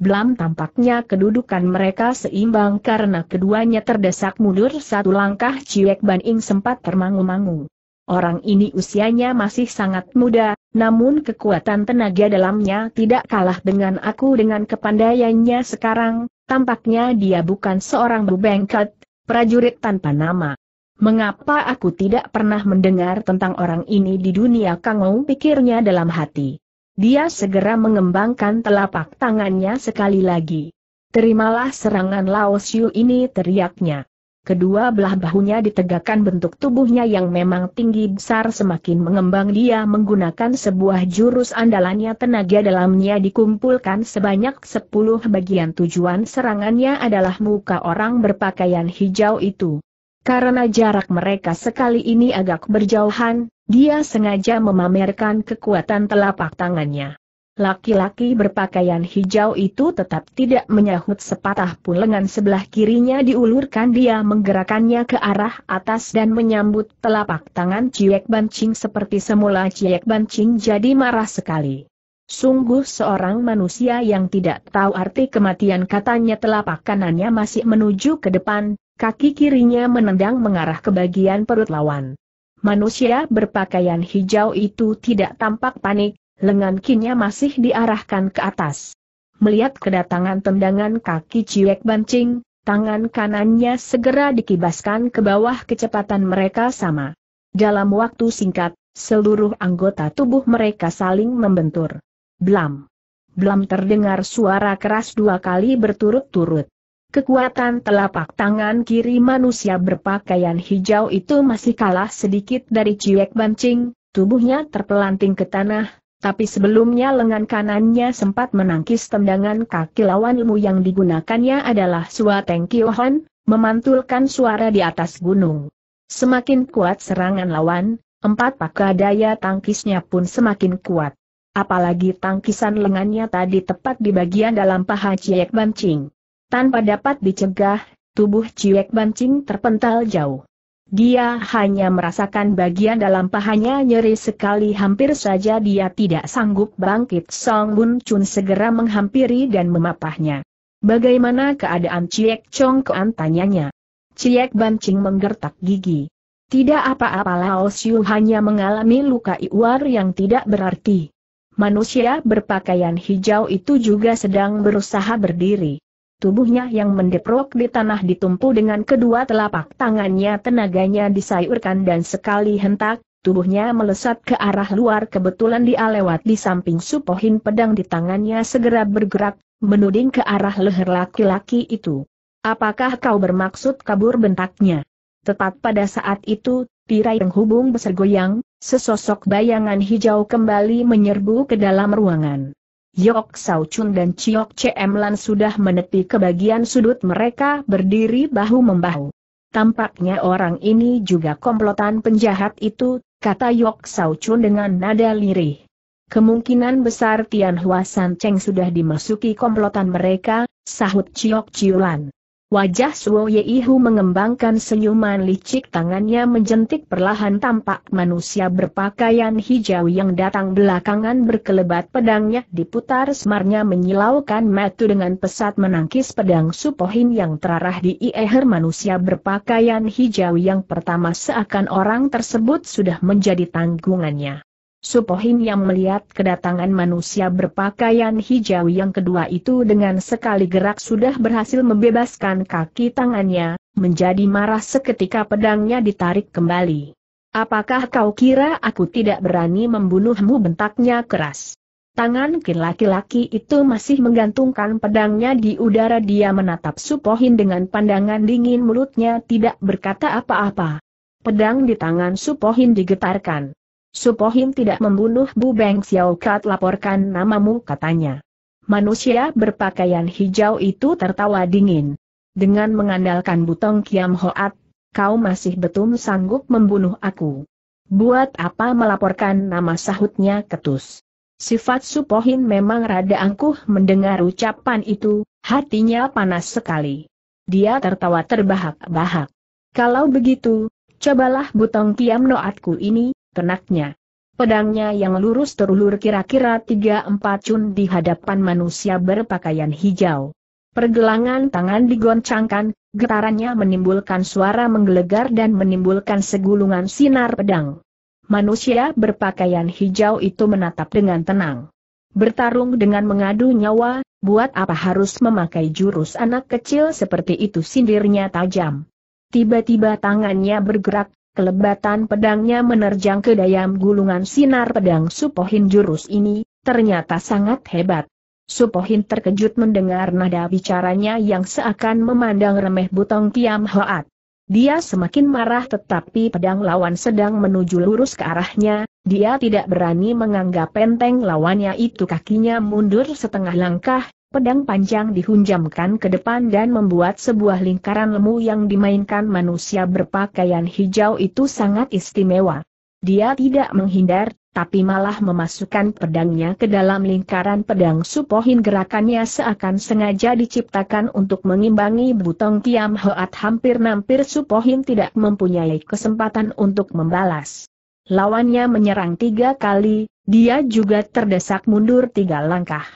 Belam tampaknya kedudukan mereka seimbang karena keduanya terdesak mundur satu langkah Ciek Ban Ing sempat termangu-mangu. Orang ini usianya masih sangat muda, namun kekuatan tenaga dalamnya tidak kalah dengan aku dengan kepandaiannya sekarang, tampaknya dia bukan seorang bubengket, prajurit tanpa nama. Mengapa aku tidak pernah mendengar tentang orang ini di dunia Kangou pikirnya dalam hati. Dia segera mengembangkan telapak tangannya sekali lagi. Terimalah serangan Lao Xiu ini teriaknya. Kedua belah bahunya ditegakkan bentuk tubuhnya yang memang tinggi besar semakin mengembang dia menggunakan sebuah jurus andalannya tenaga dalamnya dikumpulkan sebanyak sepuluh bagian tujuan serangannya adalah muka orang berpakaian hijau itu. Karena jarak mereka sekali ini agak berjauhan, dia sengaja memamerkan kekuatan telapak tangannya. Laki-laki berpakaian hijau itu tetap tidak menyahut sepatah pun lengan sebelah kirinya diulurkan dia menggerakkannya ke arah atas dan menyambut telapak tangan Ciek Bancing seperti semula Ciek Bancing jadi marah sekali. Sungguh seorang manusia yang tidak tahu arti kematian katanya telapak kanannya masih menuju ke depan, Kaki kirinya menendang mengarah ke bagian perut lawan. Manusia berpakaian hijau itu tidak tampak panik, lengan kinya masih diarahkan ke atas. Melihat kedatangan tendangan kaki Ciwek Bancing, tangan kanannya segera dikibaskan ke bawah kecepatan mereka sama. Dalam waktu singkat, seluruh anggota tubuh mereka saling membentur. Blam. Blam terdengar suara keras dua kali berturut-turut. Kekuatan telapak tangan kiri manusia berpakaian hijau itu masih kalah sedikit dari Ciek Bancing, tubuhnya terpelanting ke tanah, tapi sebelumnya lengan kanannya sempat menangkis tendangan kaki lawan ilmu yang digunakannya adalah Sua Teng Kiohon, memantulkan suara di atas gunung. Semakin kuat serangan lawan, empat pakai daya tangkisnya pun semakin kuat. Apalagi tangkisan lengannya tadi tepat di bagian dalam paha Ciek Bancing. Tanpa dapat dicegah, tubuh Ciek Bancing terpental jauh. Dia hanya merasakan bagian dalam pahanya nyeri sekali hampir saja dia tidak sanggup bangkit. Song Bun Chun segera menghampiri dan memapahnya. Bagaimana keadaan Ciek Chong Koan tanyanya. Ciek Bancing menggertak gigi. Tidak apa-apa Lao Siu hanya mengalami luka iwar yang tidak berarti. Manusia berpakaian hijau itu juga sedang berusaha berdiri. Tubuhnya yang mendeprok di tanah ditumpu dengan kedua telapak tangannya tenaganya disayurkan dan sekali hentak, tubuhnya melesat ke arah luar kebetulan dia lewat di samping supohin pedang di tangannya segera bergerak, menuding ke arah leher laki-laki itu. Apakah kau bermaksud kabur bentaknya? Tepat pada saat itu, tirai penghubung bergoyang, sesosok bayangan hijau kembali menyerbu ke dalam ruangan. Yok Sao Chun dan Chiok Cem Lan sudah menepi ke bagian sudut mereka berdiri bahu-membahu. Tampaknya orang ini juga komplotan penjahat itu, kata Yok Sao Chun dengan nada lirih. Kemungkinan besar Tian Hua San Cheng sudah dimasuki komplotan mereka, sahut Chiok Ciulan. Wajah Suo Yeihu mengembangkan senyuman licik tangannya menjentik perlahan tampak manusia berpakaian hijau yang datang belakangan berkelebat pedangnya diputar semarnya menyilaukan matu dengan pesat menangkis pedang supohin yang terarah di leher manusia berpakaian hijau yang pertama seakan orang tersebut sudah menjadi tanggungannya. Supohin yang melihat kedatangan manusia berpakaian hijau yang kedua itu dengan sekali gerak sudah berhasil membebaskan kaki tangannya, menjadi marah seketika pedangnya ditarik kembali. Apakah kau kira aku tidak berani membunuhmu bentaknya keras? Tangan laki-laki itu masih menggantungkan pedangnya di udara dia menatap Supohin dengan pandangan dingin mulutnya tidak berkata apa-apa. Pedang di tangan Supohin digetarkan. Supohin tidak membunuh Bu Beng Xiao Kat laporkan namamu katanya. Manusia berpakaian hijau itu tertawa dingin. Dengan mengandalkan butong Kiam Hoat, kau masih betul sanggup membunuh aku. Buat apa melaporkan nama sahutnya ketus. Sifat Supohin memang rada angkuh mendengar ucapan itu, hatinya panas sekali. Dia tertawa terbahak-bahak. Kalau begitu, cobalah butong Kiam Noatku ini, tenaknya. Pedangnya yang lurus terulur kira-kira tiga empat cun di hadapan manusia berpakaian hijau. Pergelangan tangan digoncangkan, getarannya menimbulkan suara menggelegar dan menimbulkan segulungan sinar pedang. Manusia berpakaian hijau itu menatap dengan tenang. Bertarung dengan mengadu nyawa, buat apa harus memakai jurus anak kecil seperti itu sindirnya tajam. Tiba-tiba tangannya bergerak, Kelebatan pedangnya menerjang ke dayam gulungan sinar pedang Supohin jurus ini, ternyata sangat hebat. Supohin terkejut mendengar nada bicaranya yang seakan memandang remeh Butong Kiam Hoat. Dia semakin marah tetapi pedang lawan sedang menuju lurus ke arahnya, dia tidak berani menganggap penteng lawannya itu kakinya mundur setengah langkah, pedang panjang dihunjamkan ke depan dan membuat sebuah lingkaran lemu yang dimainkan manusia berpakaian hijau itu sangat istimewa. Dia tidak menghindar, tapi malah memasukkan pedangnya ke dalam lingkaran pedang supohin gerakannya seakan sengaja diciptakan untuk mengimbangi butong Tiam Hoat hampir-nampir supohin tidak mempunyai kesempatan untuk membalas. Lawannya menyerang tiga kali, dia juga terdesak mundur tiga langkah.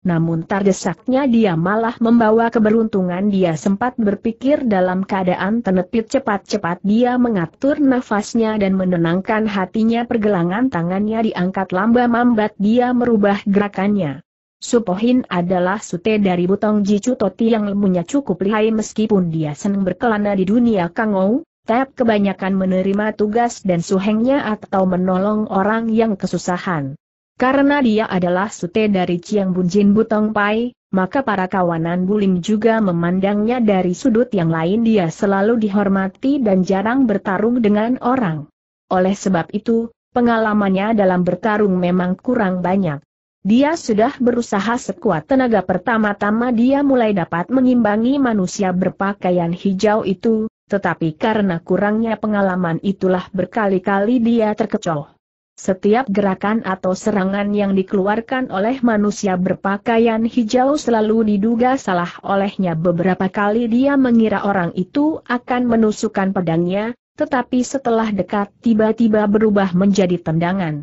Namun terdesaknya dia malah membawa keberuntungan. Dia sempat berpikir dalam keadaan tenepit cepat-cepat. Dia mengatur nafasnya dan menenangkan hatinya. Pergelangan tangannya diangkat lamba-mambat dia merubah gerakannya. Supohin adalah sute dari Butong Jicu Toti yang lemunya cukup lihai. Meskipun dia senang berkelana di dunia Kangou, Tep kebanyakan menerima tugas dan suhengnya atau menolong orang yang kesusahan. Karena dia adalah sute dari Chiang Bunjin Butong Pai, maka para kawanan Bulim juga memandangnya dari sudut yang lain dia selalu dihormati dan jarang bertarung dengan orang. Oleh sebab itu, pengalamannya dalam bertarung memang kurang banyak. Dia sudah berusaha sekuat tenaga pertama-tama dia mulai dapat mengimbangi manusia berpakaian hijau itu, tetapi karena kurangnya pengalaman itulah berkali-kali dia terkecoh. Setiap gerakan atau serangan yang dikeluarkan oleh manusia berpakaian hijau selalu diduga salah olehnya beberapa kali dia mengira orang itu akan menusukkan pedangnya, tetapi setelah dekat tiba-tiba berubah menjadi tendangan.